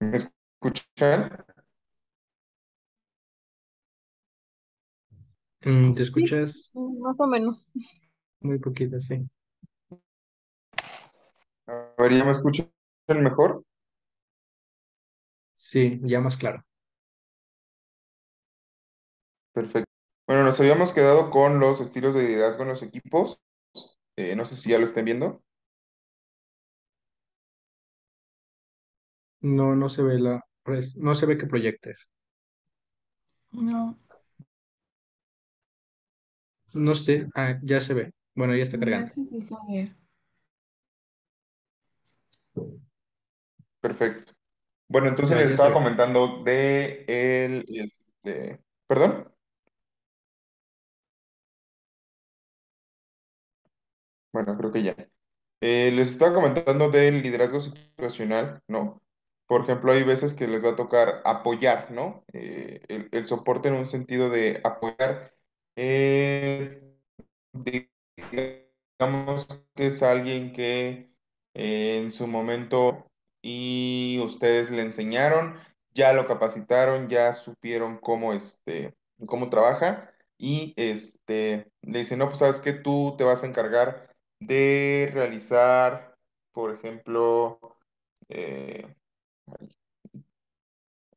¿Me escuchan? Mm, ¿Te Sí, escuchas? más o menos. Muy poquito, sí. A ver, ¿ya me escuchan mejor? Sí, ya más claro. Perfecto. Bueno, nos habíamos quedado con los estilos de liderazgo en los equipos. Eh, no sé si ya lo estén viendo. No, no se ve la, no se ve que proyectes. No, No sé, ah, ya se ve. Bueno, ya está ya cargando. se empezó a ver. Perfecto. Bueno, entonces Ya, les ya estaba comentando de el, este, ¿perdón? Bueno, creo que ya. Eh, les estaba comentando del liderazgo situacional, ¿no? Por ejemplo, hay veces que les va a tocar apoyar, ¿no? Eh, el, el soporte en un sentido de apoyar, eh, digamos que es alguien que en su momento y ustedes le enseñaron, ya lo capacitaron, ya supieron cómo, este, cómo trabaja y este, le dicen, no, pues sabes que tú te vas a encargar de realizar, por ejemplo, eh,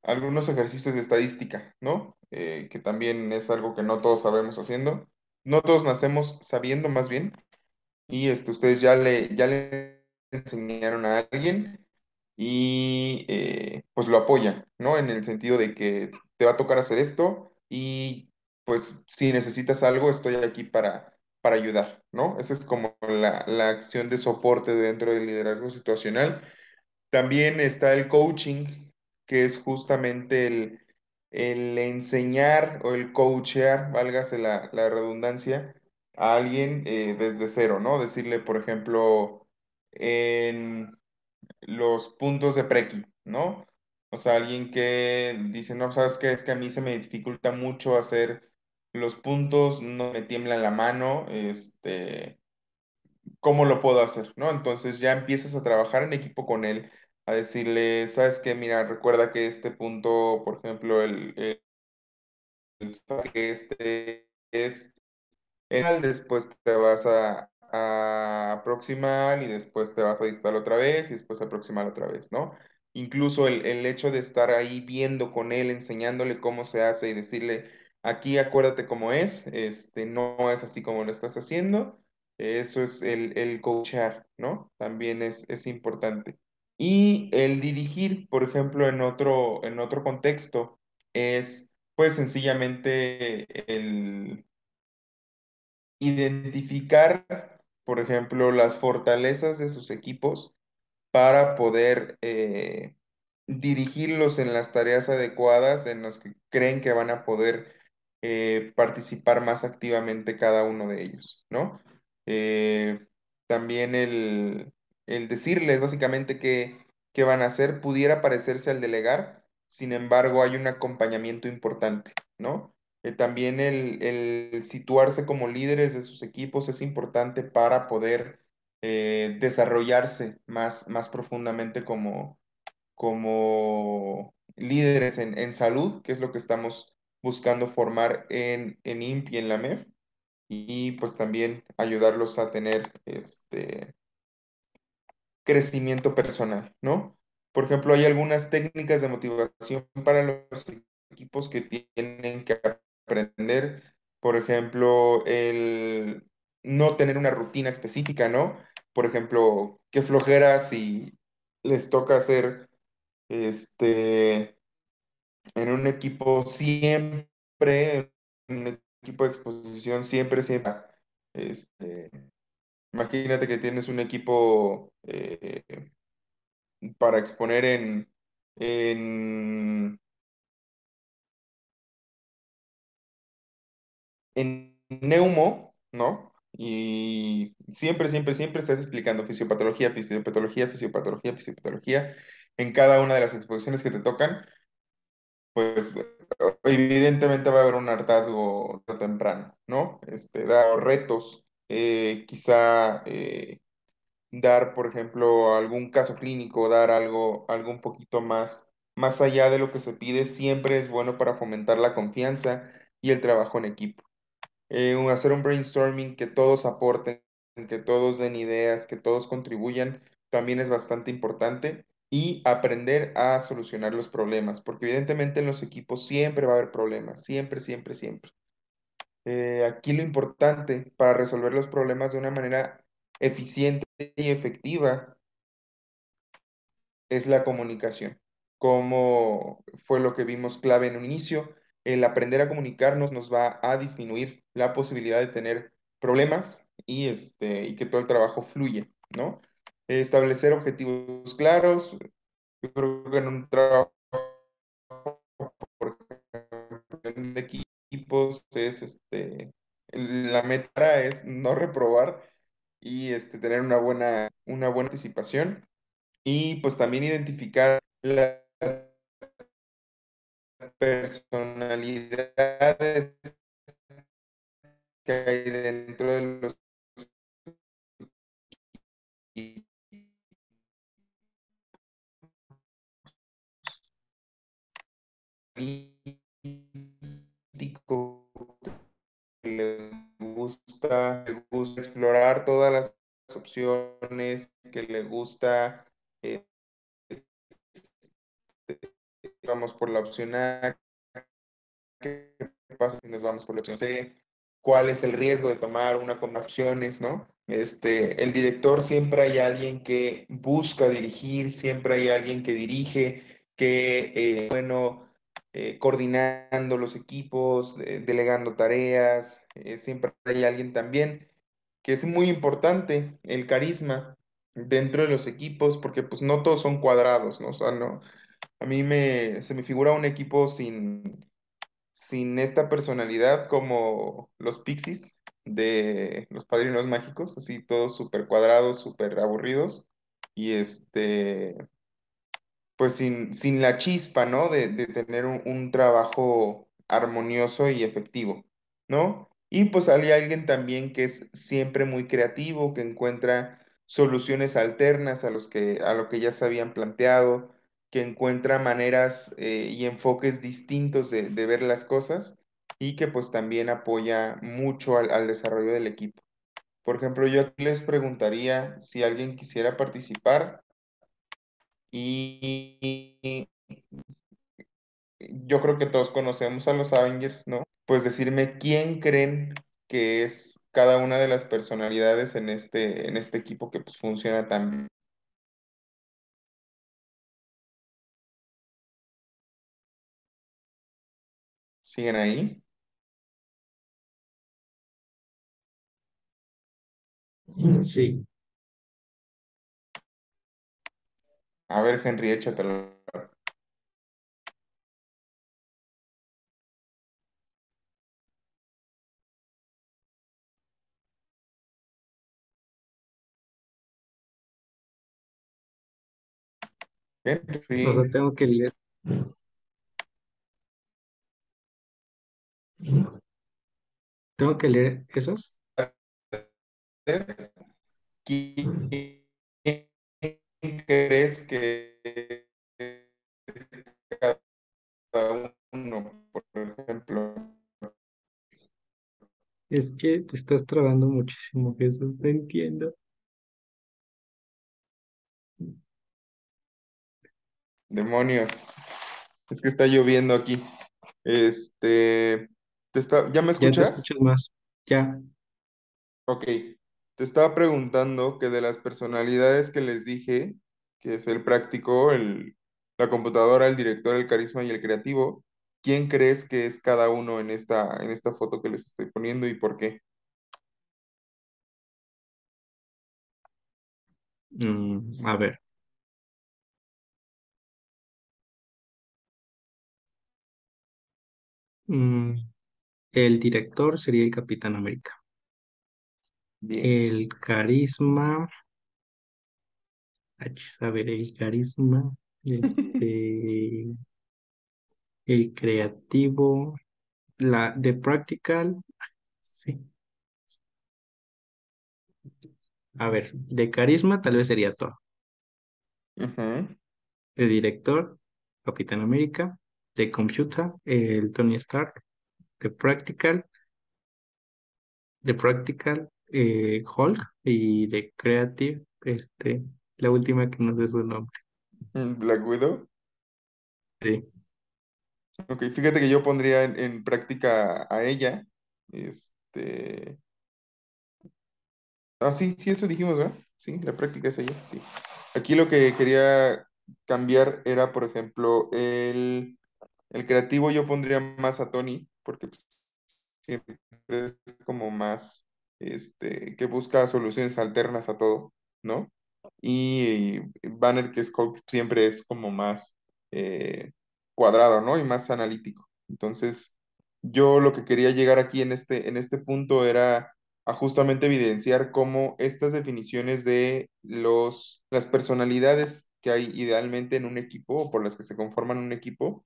algunos ejercicios de estadística, ¿no? Eh, que también es algo que no todos sabemos haciendo. No todos nacemos sabiendo más bien. Y este, ustedes ya le, ya le enseñaron a alguien y eh, pues lo apoyan, ¿no? En el sentido de que te va a tocar hacer esto y pues si necesitas algo, estoy aquí para, para ayudar, ¿no? Esa es como la, la acción de soporte dentro del liderazgo situacional. También está el coaching, que es justamente el, el enseñar o el coachear, válgase la, la redundancia, a alguien eh, desde cero, ¿no? Decirle, por ejemplo, en los puntos de prequi, ¿no? O sea, alguien que dice, no, ¿sabes qué? Es que a mí se me dificulta mucho hacer los puntos, no me tiembla la mano, este, ¿cómo lo puedo hacer? ¿No? Entonces ya empiezas a trabajar en equipo con él, a decirle, ¿sabes qué? Mira, recuerda que este punto, por ejemplo, el, el, el este es después te vas a, aproximar y después te vas a distal otra vez y después aproximar otra vez, ¿no? Incluso el, el hecho de estar ahí viendo con él, enseñándole cómo se hace y decirle, aquí acuérdate cómo es, este, no es así como lo estás haciendo, eso es el, el coachar, ¿no? También es, es importante. Y el dirigir, por ejemplo, en otro, en otro contexto, es pues sencillamente el identificar, por ejemplo, las fortalezas de sus equipos para poder eh, dirigirlos en las tareas adecuadas en las que creen que van a poder eh, participar más activamente cada uno de ellos, ¿no? Eh, también el, el decirles básicamente qué, van a hacer pudiera parecerse al delegar, sin embargo hay un acompañamiento importante, ¿no? Eh, también el, el situarse como líderes de sus equipos es importante para poder desarrollarse más, más profundamente como, como líderes en, en salud, que es lo que estamos buscando formar en, en IMP y en la MEF, y pues también ayudarlos a tener este crecimiento personal, ¿no? Por ejemplo, hay algunas técnicas de motivación para los equipos que tienen que aprender, por ejemplo, el no tener una rutina específica, ¿no? Por ejemplo, qué flojera si les toca hacer este en un equipo siempre, en un equipo de exposición siempre, siempre. Este, imagínate que tienes un equipo eh, para exponer en, en en neumo, ¿no? Y siempre, siempre, siempre estás explicando fisiopatología, fisiopatología, fisiopatología, fisiopatología en cada una de las exposiciones que te tocan, pues evidentemente va a haber un hartazgo temprano, ¿no? Este, dar retos, eh, quizá eh, dar, por ejemplo, algún caso clínico, dar algo, algo un poquito más, más allá de lo que se pide, siempre es bueno para fomentar la confianza y el trabajo en equipo. Eh, hacer un brainstorming, que todos aporten, que todos den ideas, que todos contribuyan, también es bastante importante. Y aprender a solucionar los problemas, porque evidentemente en los equipos siempre va a haber problemas, siempre, siempre, siempre. Eh, aquí lo importante para resolver los problemas de una manera eficiente y efectiva es la comunicación, como fue lo que vimos clave en un inicio el aprender a comunicarnos nos va a disminuir la posibilidad de tener problemas y, este, y que todo el trabajo fluya, ¿no? Establecer objetivos claros. Yo creo que en un trabajo, por ejemplo, de equipos, es este, la meta es no reprobar y este, tener una buena, una buena anticipación y pues también identificar las personalidades que hay dentro de los gusta, le gusta explorar todas las opciones, que le gusta, eh, vamos por la opción A, ¿qué pasa si nos vamos por la opción C? ¿Cuál es el riesgo de tomar una con más opciones, no? Este, el director siempre hay alguien que busca dirigir, siempre hay alguien que dirige, que, eh, bueno, eh, coordinando los equipos, eh, delegando tareas, eh, siempre hay alguien también que es muy importante, el carisma dentro de los equipos, porque pues no todos son cuadrados, ¿no? O sea, no, a mí me, se me figura un equipo sin, sin esta personalidad como los Pixies de los Padrinos Mágicos, así todos súper cuadrados, súper aburridos, y este pues sin, sin la chispa, ¿no? De, de tener un, un trabajo armonioso y efectivo, ¿no? Y pues hay alguien también que es siempre muy creativo, que encuentra soluciones alternas a los que, a lo que ya se habían planteado, que encuentra maneras eh, y enfoques distintos de, de ver las cosas y que pues también apoya mucho al, al desarrollo del equipo. Por ejemplo, yo aquí les preguntaría si alguien quisiera participar y yo creo que todos conocemos a los Avengers, ¿no? Pues decirme quién creen que es cada una de las personalidades en este, en este equipo que pues funciona tan bien. ¿Siguen ahí? Sí, A ver, Henry, échatelo. Henry, o sea, tengo que leer. Tengo que leer esos. ¿quién crees que es cada uno, por ejemplo? Es que te estás trabando muchísimo, Jesús. No entiendo. Demonios. Es que está lloviendo aquí. Este, ¿te está, ¿ya me Ya te escuchas? escuchas más. Ya. Ok. Te estaba preguntando que de las personalidades que les dije, que es el práctico, el, la computadora, el director, el carisma y el creativo, ¿quién crees que es cada uno en esta, en esta foto que les estoy poniendo y por qué? Mm, a ver. Mm, el director sería el Capitán América. Bien. El carisma. A ver, el carisma. Este. El creativo. La de Practical. Sí. A ver, de carisma tal vez sería. Ujú. De director, Capitán América. De computer, el Tony Stark. De practical, de practical, eh, Hulk. Y de creative, este, la última que no sé su nombre. Mm, Black Widow. Sí. Ok, fíjate que yo pondría en, en práctica a ella. Este. Ah, sí, sí, eso dijimos, ¿verdad? Sí, la práctica es ella, sí. Aquí lo que quería cambiar era, por ejemplo, el, el creativo yo pondría más a Tony, porque siempre es como más, este, que busca soluciones alternas a todo, ¿no? Y Banner, que es siempre es como más eh, cuadrado, ¿no? Y más analítico. Entonces, yo lo que quería llegar aquí en este, en este punto era a justamente evidenciar cómo estas definiciones de los, las personalidades que hay idealmente en un equipo o por las que se conforman un equipo,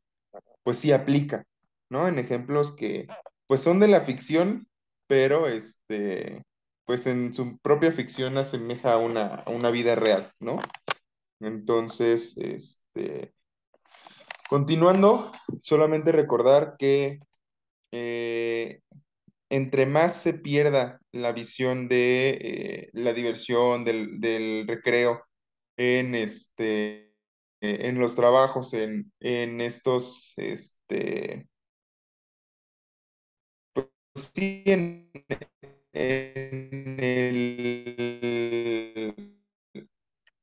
pues sí aplica, ¿no? En ejemplos que pues son de la ficción, pero este, pues en su propia ficción asemeja a una, una vida real, ¿no? Entonces, este, continuando, solamente recordar que eh, entre más se pierda la visión de eh, la diversión, del, del recreo en, este, en los trabajos, en, en estos, este, sí, en, el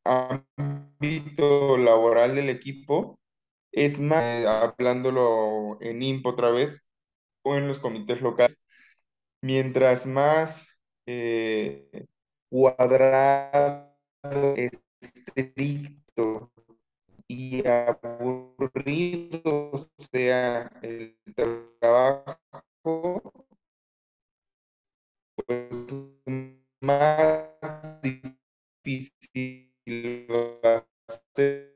ámbito laboral del equipo, es más, eh, hablándolo en IMP otra vez, o en los comités locales, mientras más eh, cuadrado, estricto y aburrido sea el trabajo, pues más difícil va a ser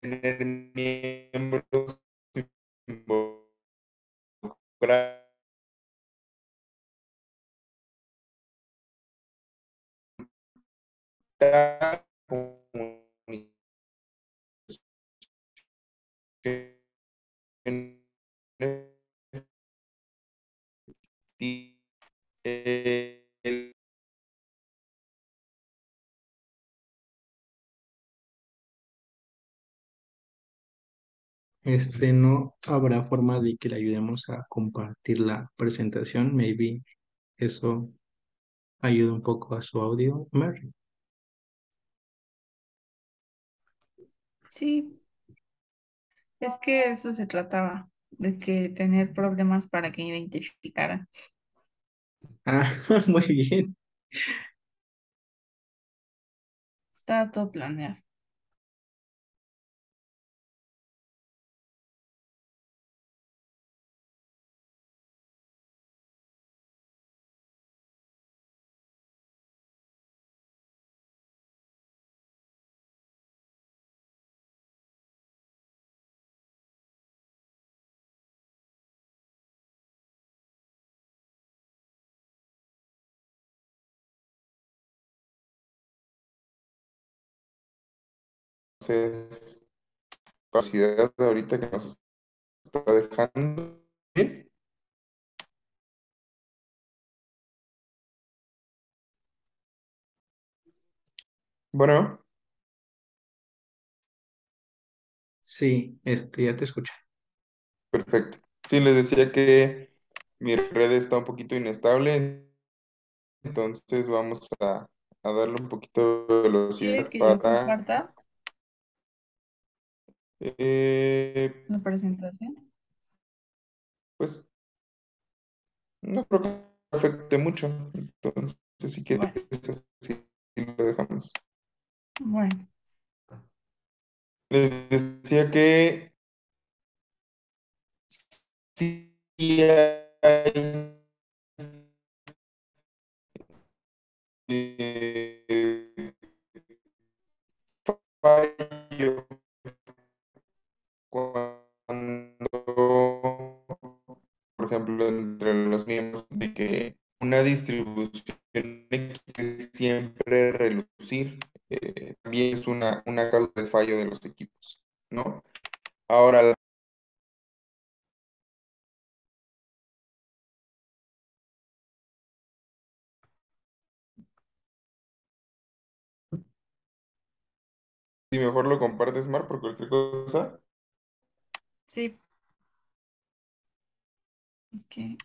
tener miembros Este, no habrá forma de que le ayudemos a compartir la presentación. Maybe eso ayuda un poco a su audio, Mary. Sí, es que eso se trataba, de que tener problemas para que identificaran. Ah, muy bien. Estaba todo planeado. Entonces, capacidad ahorita que nos está dejando. Bien. Bueno, Sí, este, ya te escuchas. perfecto. Sí, les decía que mi red está un poquito inestable, entonces vamos a, a darle un poquito de ¿Quiere velocidad que yo para... comparta eh, la presentación? pues no creo que afecte mucho, entonces si quieres, Bueno, así lo dejamos. bueno, Les decía que sí hay eh, fallo cuando, por ejemplo, entre los miembros, de que una distribución es siempre relucir, eh, también es una, una causa de fallo de los equipos, ¿no? Ahora, la- si mejor lo compartes, Mar, por cualquier cosa. Sí, es que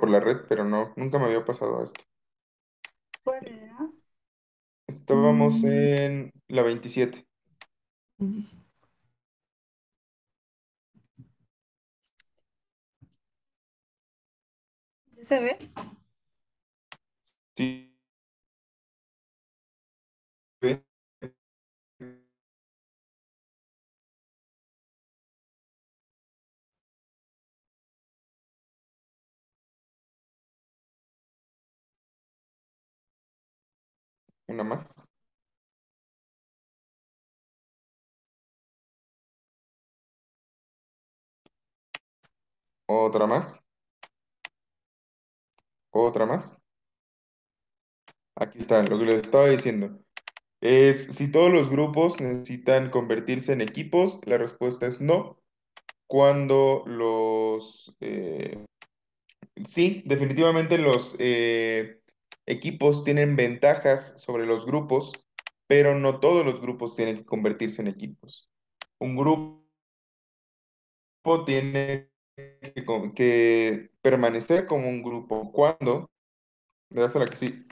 por la red, pero no, nunca me había pasado esto. ¿Cuál era? Estábamos Mm. en la 27. ¿Ya se ve? Sí. Una más. Otra más. Otra más. Aquí está, lo que les estaba diciendo. Es si todos los grupos necesitan convertirse en equipos, la respuesta es no. Cuando los... eh, sí, definitivamente los eh, equipos tienen ventajas sobre los grupos, pero no todos los grupos tienen que convertirse en equipos. Un grupo tiene que, permanecer como un grupo. ¿Cuándo? Le das a la que sí.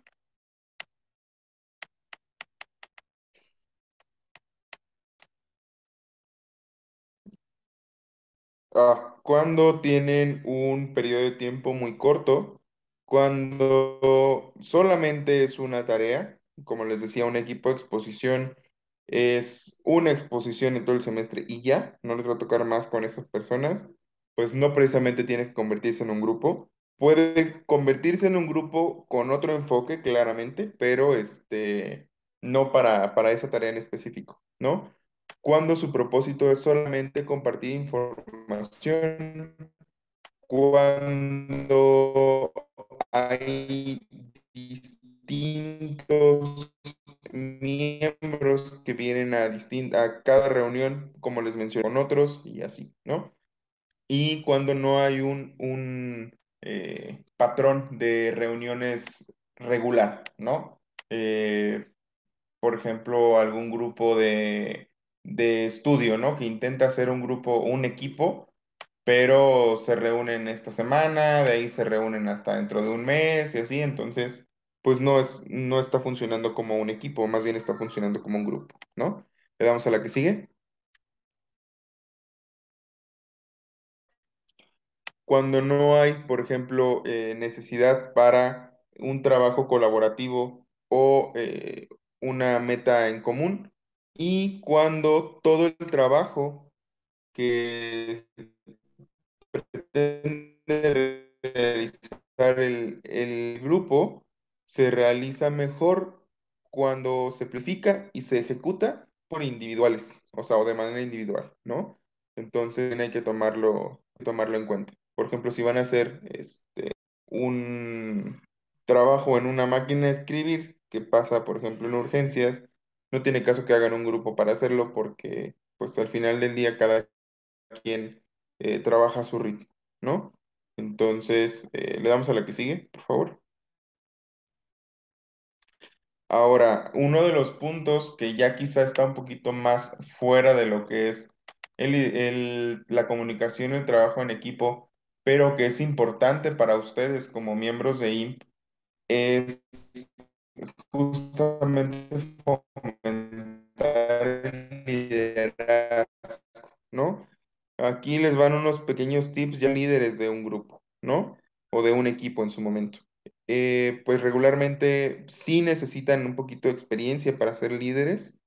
Ah, cuando tienen un periodo de tiempo muy corto, cuando solamente es una tarea, como les decía, un equipo de exposición es una exposición en todo el semestre y ya, no les va a tocar más con esas personas, pues no precisamente tiene que convertirse en un grupo. Puede convertirse en un grupo con otro enfoque, claramente, pero este, no para, para esa tarea en específico, ¿no? cuando su propósito es solamente compartir información, cuando hay distintos miembros que vienen a, a cada reunión, como les mencioné, con otros y así, ¿no? Y cuando no hay un, un eh, patrón de reuniones regular, ¿no? Eh, por ejemplo, algún grupo de, de estudio, ¿no? Que intenta hacer un grupo, un equipo, pero se reúnen esta semana, de ahí se reúnen hasta dentro de un mes y así, entonces, pues no es, no está funcionando como un equipo, más bien está funcionando como un grupo, ¿no? Le damos a la que sigue. Cuando no hay, por ejemplo, eh, necesidad para un trabajo colaborativo o eh, una meta en común, y cuando todo el trabajo que pretende realizar el, el grupo se realiza mejor cuando se amplifica y se ejecuta por individuales, o sea, o de manera individual, ¿no? Entonces hay que tomarlo, tomarlo en cuenta. Por ejemplo, si van a hacer este, un trabajo en una máquina de escribir que pasa, por ejemplo, en urgencias, no tiene caso que hagan un grupo para hacerlo porque, pues, al final del día cada quien eh, trabaja a su ritmo, ¿no? Entonces, eh, le damos a la que sigue, por favor. Ahora, uno de los puntos que ya quizá está un poquito más fuera de lo que es el, la comunicación y el trabajo en equipo, pero que es importante para ustedes como miembros de IMP, es justamente fomentar el liderazgo, ¿no? Aquí les van unos pequeños tips ya líderes de un grupo, ¿no? O de un equipo en su momento. Eh, pues regularmente sí necesitan un poquito de experiencia para ser líderes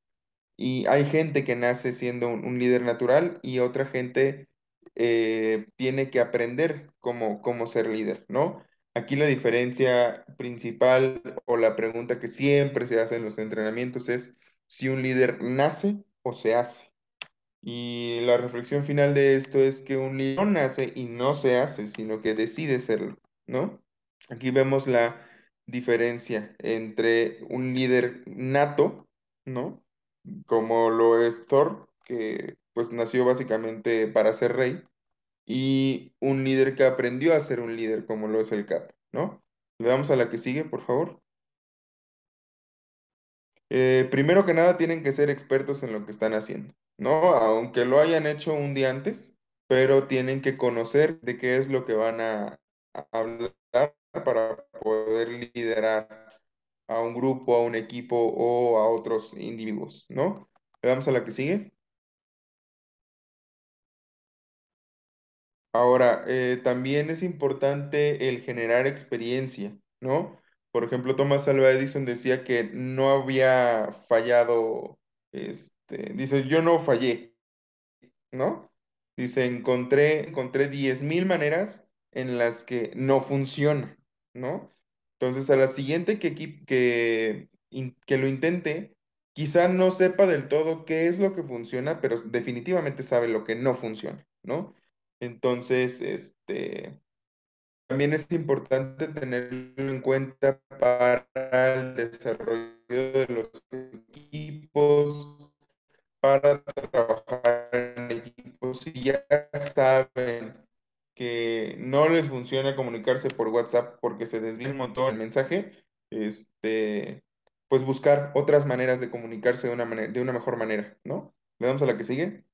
y hay gente que nace siendo un, líder natural y otra gente eh, tiene que aprender cómo, cómo ser líder, ¿no? Aquí la diferencia principal o la pregunta que siempre se hace en los entrenamientos es si un líder nace o se hace. Y la reflexión final de esto es que un líder no nace y no se hace, sino que decide serlo, ¿no? Aquí vemos la diferencia entre un líder nato, ¿no? Como lo es Thor, que pues nació básicamente para ser rey, y un líder que aprendió a ser un líder, como lo es el Cap, ¿no? Le damos a la que sigue, por favor. Eh, primero que nada, tienen que ser expertos en lo que están haciendo, ¿no? Aunque lo hayan hecho un día antes, pero tienen que conocer de qué es lo que van a, hablar para poder liderar a un grupo, a un equipo o a otros individuos, ¿no? Le damos a la que sigue. Ahora, eh, también es importante el generar experiencia, ¿no? Por ejemplo, Thomas Alva Edison decía que no había fallado, este, dice, yo no fallé, ¿no? Dice, encontré, encontré 10.000 maneras en las que no funciona, ¿no? Entonces, a la siguiente que, que, que lo intente, quizá no sepa del todo qué es lo que funciona, pero definitivamente sabe lo que no funciona, ¿no? Entonces, este, también es importante tenerlo en cuenta para el desarrollo de los equipos, para trabajar en equipos. Si ya saben que no les funciona comunicarse por WhatsApp porque se desvía un montón el mensaje, este, pues buscar otras maneras de comunicarse de una manera, de una mejor manera, ¿no? Le damos a la que sigue.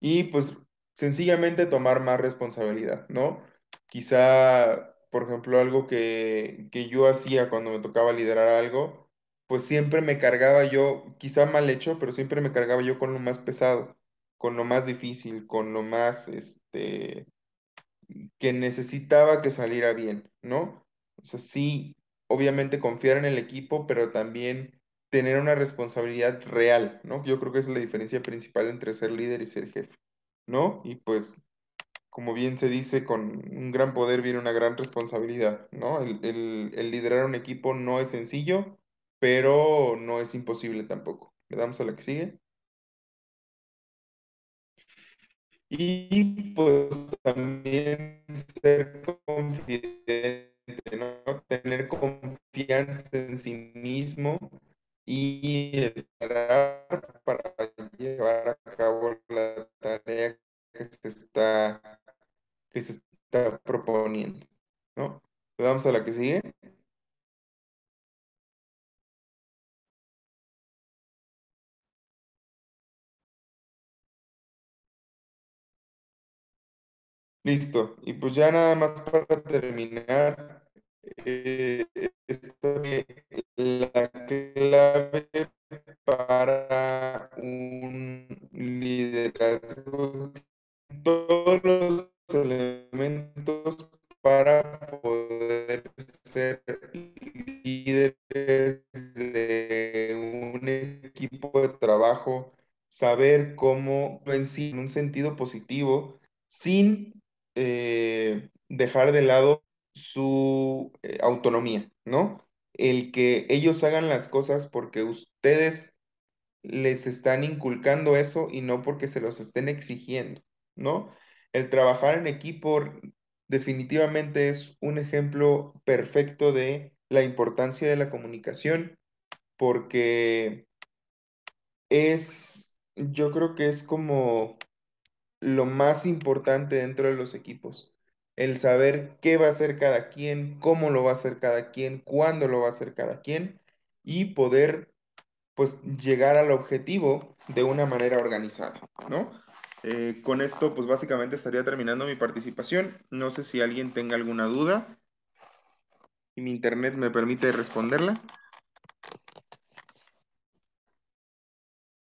Y pues sencillamente tomar más responsabilidad, ¿no? Quizá, por ejemplo, algo que, que yo hacía cuando me tocaba liderar algo, pues siempre me cargaba yo, quizá mal hecho, pero siempre me cargaba yo con lo más pesado, con lo más difícil, con lo más, este, que necesitaba que saliera bien, ¿no? O sea, sí, obviamente confiar en el equipo, pero también tener una responsabilidad real, ¿no? Yo creo que es la diferencia principal entre ser líder y ser jefe, ¿no? Y pues, como bien se dice, con un gran poder viene una gran responsabilidad, ¿no? El, el liderar un equipo no es sencillo, pero no es imposible tampoco. Le damos a la que sigue. Y pues también ser confidente, ¿no? Tener confianza en sí mismo y esperar para llevar a cabo la tarea que se está, que se está proponiendo, ¿no? Le damos a la que sigue. Listo. Y pues ya nada más para terminar, eh, la clave para un liderazgo, todos los elementos para poder ser líderes de un equipo de trabajo, saber cómo en sí, en un sentido positivo, sin eh, dejar de lado su eh, autonomía, ¿no? El que ellos hagan las cosas porque ustedes les están inculcando eso y no porque se los estén exigiendo, ¿no? El trabajar en equipo definitivamente es un ejemplo perfecto de la importancia de la comunicación porque es, yo creo que es como lo más importante dentro de los equipos. El saber qué va a hacer cada quien, cómo lo va a hacer cada quien, cuándo lo va a hacer cada quien y poder pues llegar al objetivo de una manera organizada, ¿no? Eh, con esto pues básicamente estaría terminando mi participación. No sé si alguien tenga alguna duda y mi internet me permite responderla.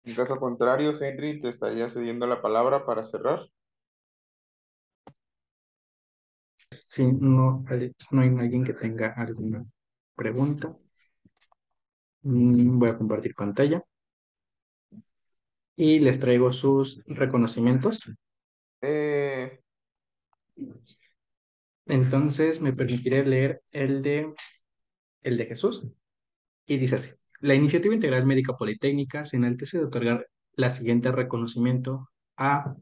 En caso contrario, Henry, te estaría cediendo la palabra para cerrar. Si no, no hay alguien que tenga alguna pregunta. Mm, voy a compartir pantalla. Y les traigo sus reconocimientos. Eh, Entonces me permitiré leer el de, el de Jesús. Y dice así. La Iniciativa Integral Médica Politécnica se enaltece de otorgar la siguiente reconocimiento a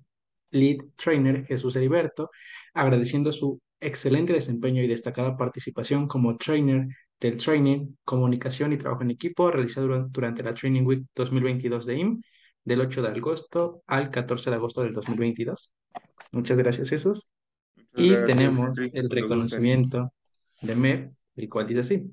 Lead Trainer Jesús Heriberto, agradeciendo su excelente desempeño y destacada participación como trainer del training, comunicación y trabajo en equipo realizado durante la Training Week 2022 de IM, del 8 de agosto al 14 de agosto del 2022. Muchas gracias, Jesús. y tenemos el reconocimiento de MEP, el cual dice así.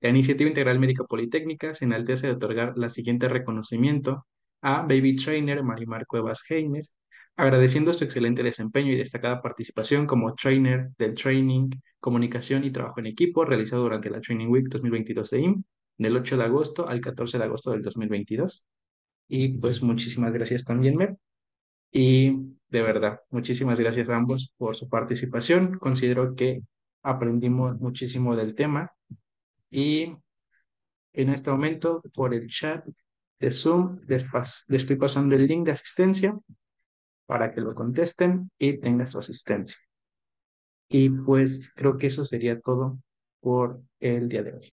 La Iniciativa Integral Médica Politécnica se enaltece de otorgar la siguiente reconocimiento a Baby Trainer Marimar Cuevas Jaimes, agradeciendo su excelente desempeño y destacada participación como trainer del training, comunicación y trabajo en equipo realizado durante la Training Week 2022 de IM, del 8 de agosto al 14 de agosto del 2022. Y pues muchísimas gracias también, Mer. Y de verdad, muchísimas gracias a ambos por su participación. Considero que aprendimos muchísimo del tema y en este momento por el chat de Zoom les, estoy pasando el link de asistencia para que lo contesten y tenga su asistencia. Y pues creo que eso sería todo por el día de hoy.